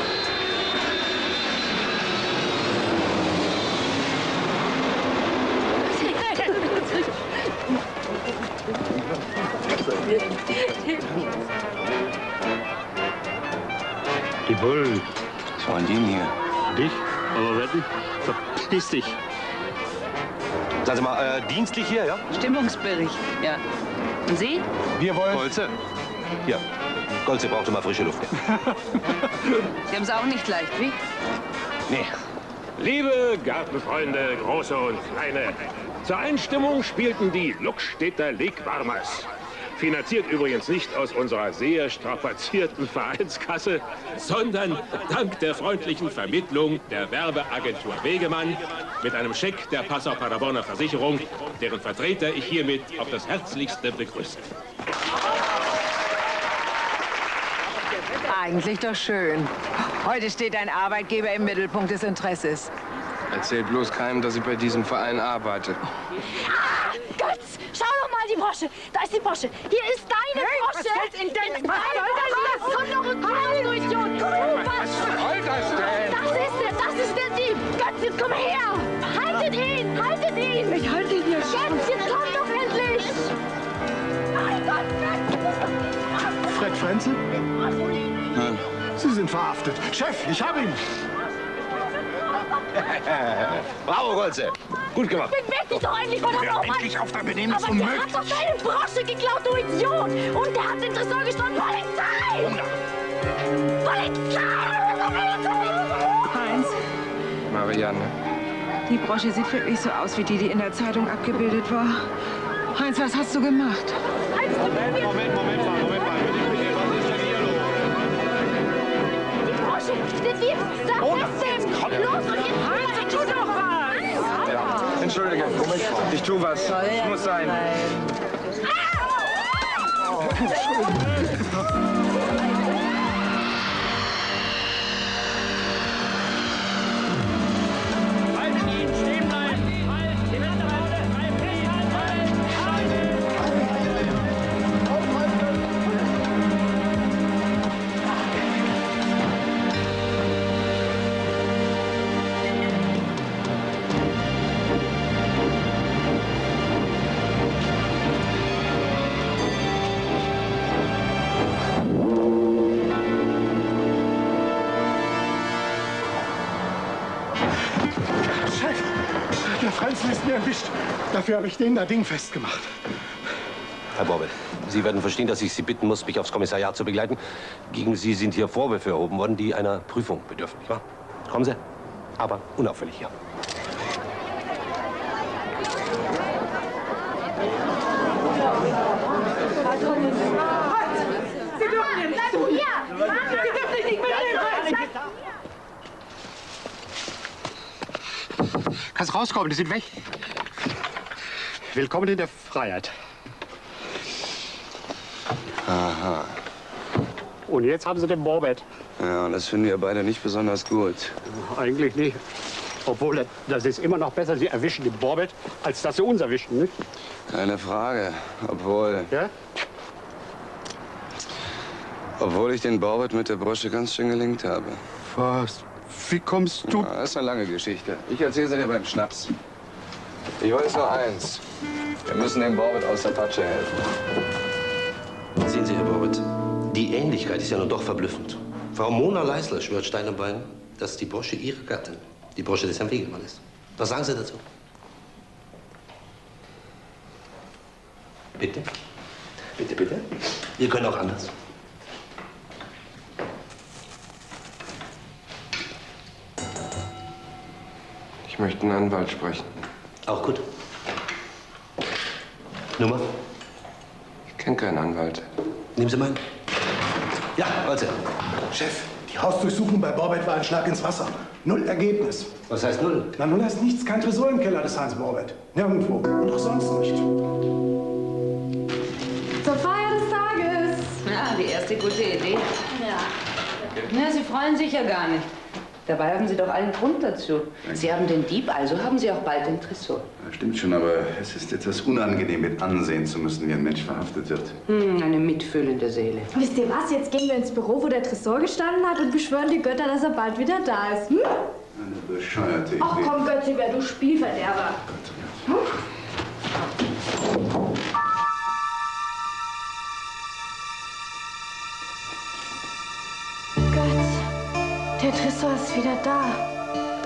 Die Bullen. Was wollen die denn hier? Dich? Aber wetten? Verpiss dich. Sagen Sie mal, äh, dienstlich hier, ja? Stimmungsbericht, ja. Und Sie? Wir wollen... Golze. Ja. Golze brauchte mal frische Luft. Sie haben es auch nicht leicht, wie? Nee. Liebe Gartenfreunde, große und kleine, zur Einstimmung spielten die Luckstädter Legwarmers. Finanziert übrigens nicht aus unserer sehr strapazierten Vereinskasse, sondern dank der freundlichen Vermittlung der Werbeagentur Wegemann mit einem Scheck der Passau Paderborner Versicherung, deren Vertreter ich hiermit auf das Herzlichste begrüße. Eigentlich doch schön. Heute steht ein Arbeitgeber im Mittelpunkt des Interesses. Erzählt bloß keinem, dass ich bei diesem Verein arbeite. Götz, schau doch mal die Brosche. Da ist die Brosche. Hier ist deine Hey, was Brosche. fällt Ihnen denn Meine ein? Brosche. Komm doch und komm, du Idiot. Du was? soll das denn? Das ist er. Das ist der Dieb. Götz, jetzt komm her. Haltet ihn. Haltet ihn. Ich halte ihn jetzt schon. Götz, jetzt komm doch endlich. Mein Gott, Götz. Fred Frenzel? Nein. Sie sind verhaftet. Chef, ich hab ihn. Bravo, Golze. Gut gemacht. Beweg dich doch endlich von der Hör endlich auf, dein Benehmen Aber ist der unmöglich. hat doch deine Brosche geklaut, du Idiot. Und der hat den Tresor gestohlen. Polizei. Polizei. Heinz, Marianne. die Brosche sieht wirklich so aus, wie die, die in der Zeitung abgebildet war. Heinz, was hast du gemacht? Moment, Moment, Moment mal, Moment Brosche, der Dieb. Sag Oh, dem. Los, und jetzt Heinz, tu doch was. Ja. Entschuldige. Ich tu was. Muss sein. Halten Der Franz ist mir erwischt. Dafür habe ich den da Ding festgemacht. Herr Borbett, Sie werden verstehen, dass ich Sie bitten muss, mich aufs Kommissariat zu begleiten. Gegen Sie sind hier Vorwürfe erhoben worden, die einer Prüfung bedürfen, nicht wahr? Kommen Sie, aber unauffällig hier. Sie dürfen hier nicht tun. Sie dürfen sich nicht mitnehmen. Kannst rauskommen, die sind weg. Willkommen in der Freiheit. Aha. Und jetzt haben Sie den Borbett. Ja, und das finden wir beide nicht besonders gut. Eigentlich nicht. Obwohl, das ist immer noch besser, Sie erwischen den Borbett, als dass Sie uns erwischen, nicht? Keine Frage. Obwohl. Ja? Obwohl ich den Borbett mit der Brosche ganz schön gelingt habe. Was? Wie kommst du? Ja, das ist eine lange Geschichte. Ich erzähle sie dir beim Schnaps. Ich weiß nur eins. Wir müssen dem Borbett aus der Patsche helfen. Sehen Sie, Herr Borbett, die Ähnlichkeit ist ja nun doch verblüffend. Frau Mona Leisler schwört Stein und Bein, dass die Brosche ihre Gattin, die Brosche des Herrn Wegemann ist. Was sagen Sie dazu? Bitte? Bitte, bitte? Wir können auch anders. Möchte einen Anwalt sprechen. Auch gut. Nummer? Ich kenne keinen Anwalt. Nehmen Sie meinen. Ja, also. Chef, die Hausdurchsuchung bei Borbett war ein Schlag ins Wasser. Null Ergebnis. Was heißt null? Na, null heißt nichts. Kein Tresor im Keller des Heinz Borbett. Nirgendwo. Und auch sonst nicht. Zur Feier des Tages. Ja, die erste gute Idee. Ja. Na, Sie freuen sich ja gar nicht. Dabei haben Sie doch allen Grund dazu. Sie haben den Dieb, also haben Sie auch bald den Tresor. Ja, stimmt schon, aber es ist etwas unangenehm, mit ansehen zu müssen, wie ein Mensch verhaftet wird. Hm, eine mitfühlende Seele. Wisst ihr was? Jetzt gehen wir ins Büro, wo der Tresor gestanden hat und beschwören die Götter, dass er bald wieder da ist. Hm? Eine bescheuerte Idee. Ach komm, Götze, wer du Spielverderber. Hm? Tresor ist wieder da.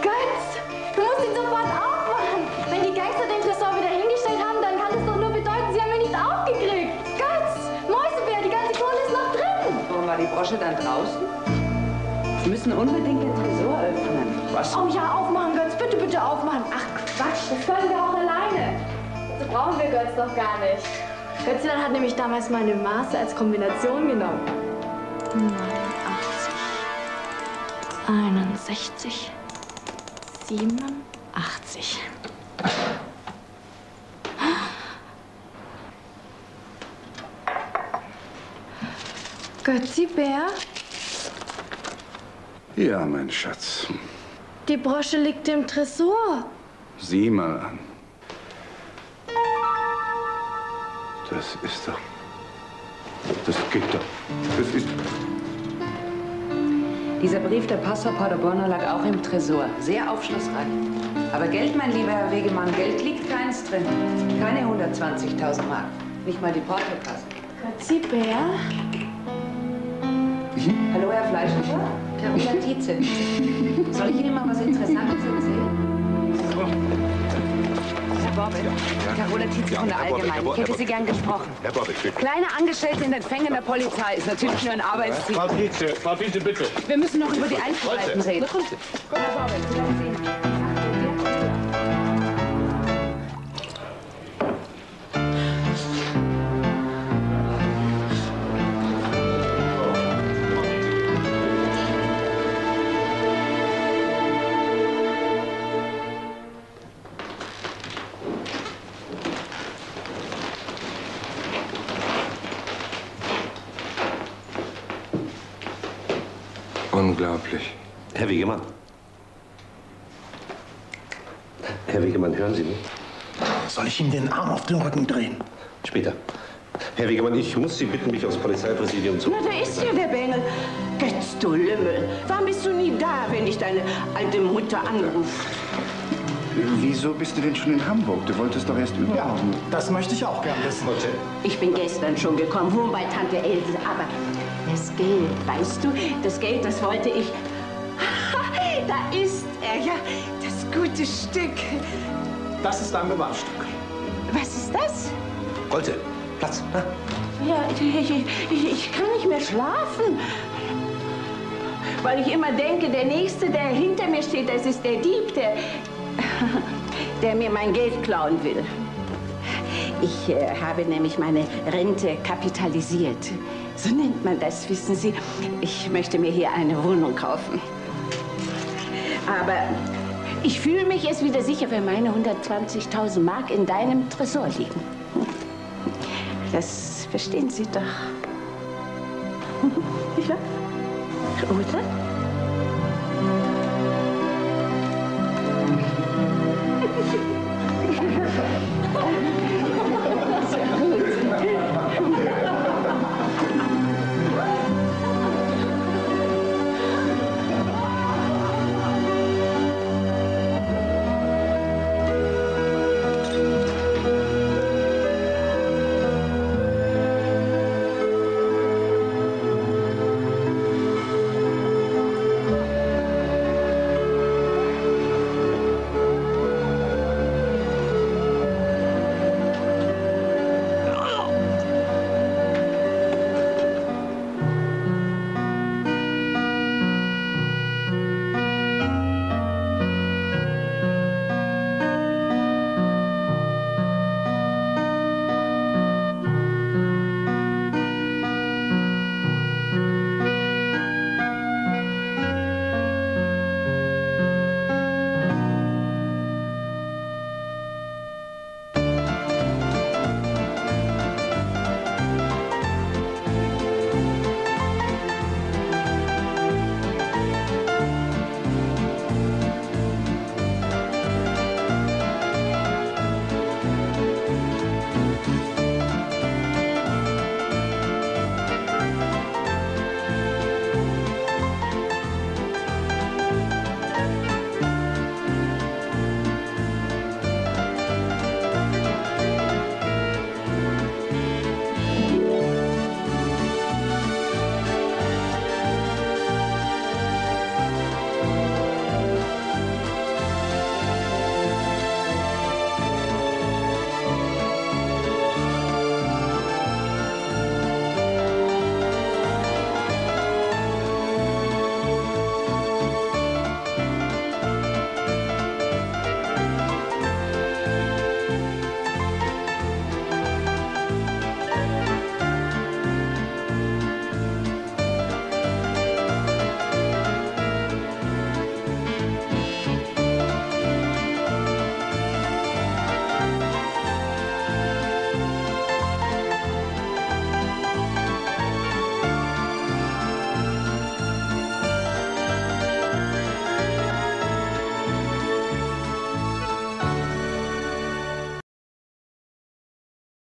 Götz, du musst ihn sofort aufmachen. Wenn die Gangster den Tresor wieder hingestellt haben, dann kann das doch nur bedeuten, sie haben ihn nicht aufgekriegt. Götz, Mäusebär, die ganze Kohle ist noch drin. Warum war die Brosche dann draußen? Sie müssen unbedingt den Tresor öffnen. Oh ja, aufmachen, Götz, bitte, bitte aufmachen. Ach Quatsch, das können wir auch alleine. So brauchen wir Götz doch gar nicht. Götzchen hat nämlich damals meine Maße als Kombination genommen. 89, 61, 87. Götzi Bär, Ja, mein Schatz. die Brosche liegt im Tresor. Sieh mal an. Das ist doch. Das geht doch. Das ist. Dieser Brief der Passau Paderborner lag auch im Tresor. Sehr aufschlussreich. Aber Geld, mein lieber Herr Wegemann, Geld liegt keins drin. Keine 120.000 Mark. Nicht mal die Portokasse. Götzi Bär? Hallo, Herr Fleischhändler? Carola Tietze. Soll ich Ihnen mal was Interessantes erzählen? Herr Bobbel, Carola Tietze von der Allgemeinen. Ich hätte Sie gern gesprochen. Herr Bobbett, bitte. Kleine Angestellte in den Fängen der Polizei ist natürlich nur ein Arbeitsziel. Frau Tietze, Frau Tietze, bitte. Wir müssen noch über die Einzelheiten reden. Herr Bobbel, auf den Rücken drehen? Später. Herr Wegemann, ich muss Sie bitten, mich aufs Polizeipräsidium zu... Na, da ist ja der Bengel. Götz, du Lümmel. Warum bist du nie da, wenn dich deine alte Mutter anruft? Wieso bist du denn schon in Hamburg? Du wolltest doch erst übermorgen. Das möchte ich auch gern wissen. Ich bin gestern schon gekommen, wohn bei Tante Else, aber das Geld, weißt du, das Geld, das wollte ich. da ist er ja, das gutes Stück. Das ist dein Bewahrstück. Was ist das? Golte, Platz. Na? Ja, ich, ich, ich, ich kann nicht mehr schlafen. Weil ich immer denke, der Nächste, der hinter mir steht, das ist der Dieb, der, der mir mein Geld klauen will. Ich äh, habe nämlich meine Rente kapitalisiert. So nennt man das, wissen Sie. Ich möchte mir hier eine Wohnung kaufen. Aber ich fühle mich jetzt wieder sicher, wenn meine 120.000 Mark in deinem Tresor liegen. Das verstehen Sie doch. Ja. Oder?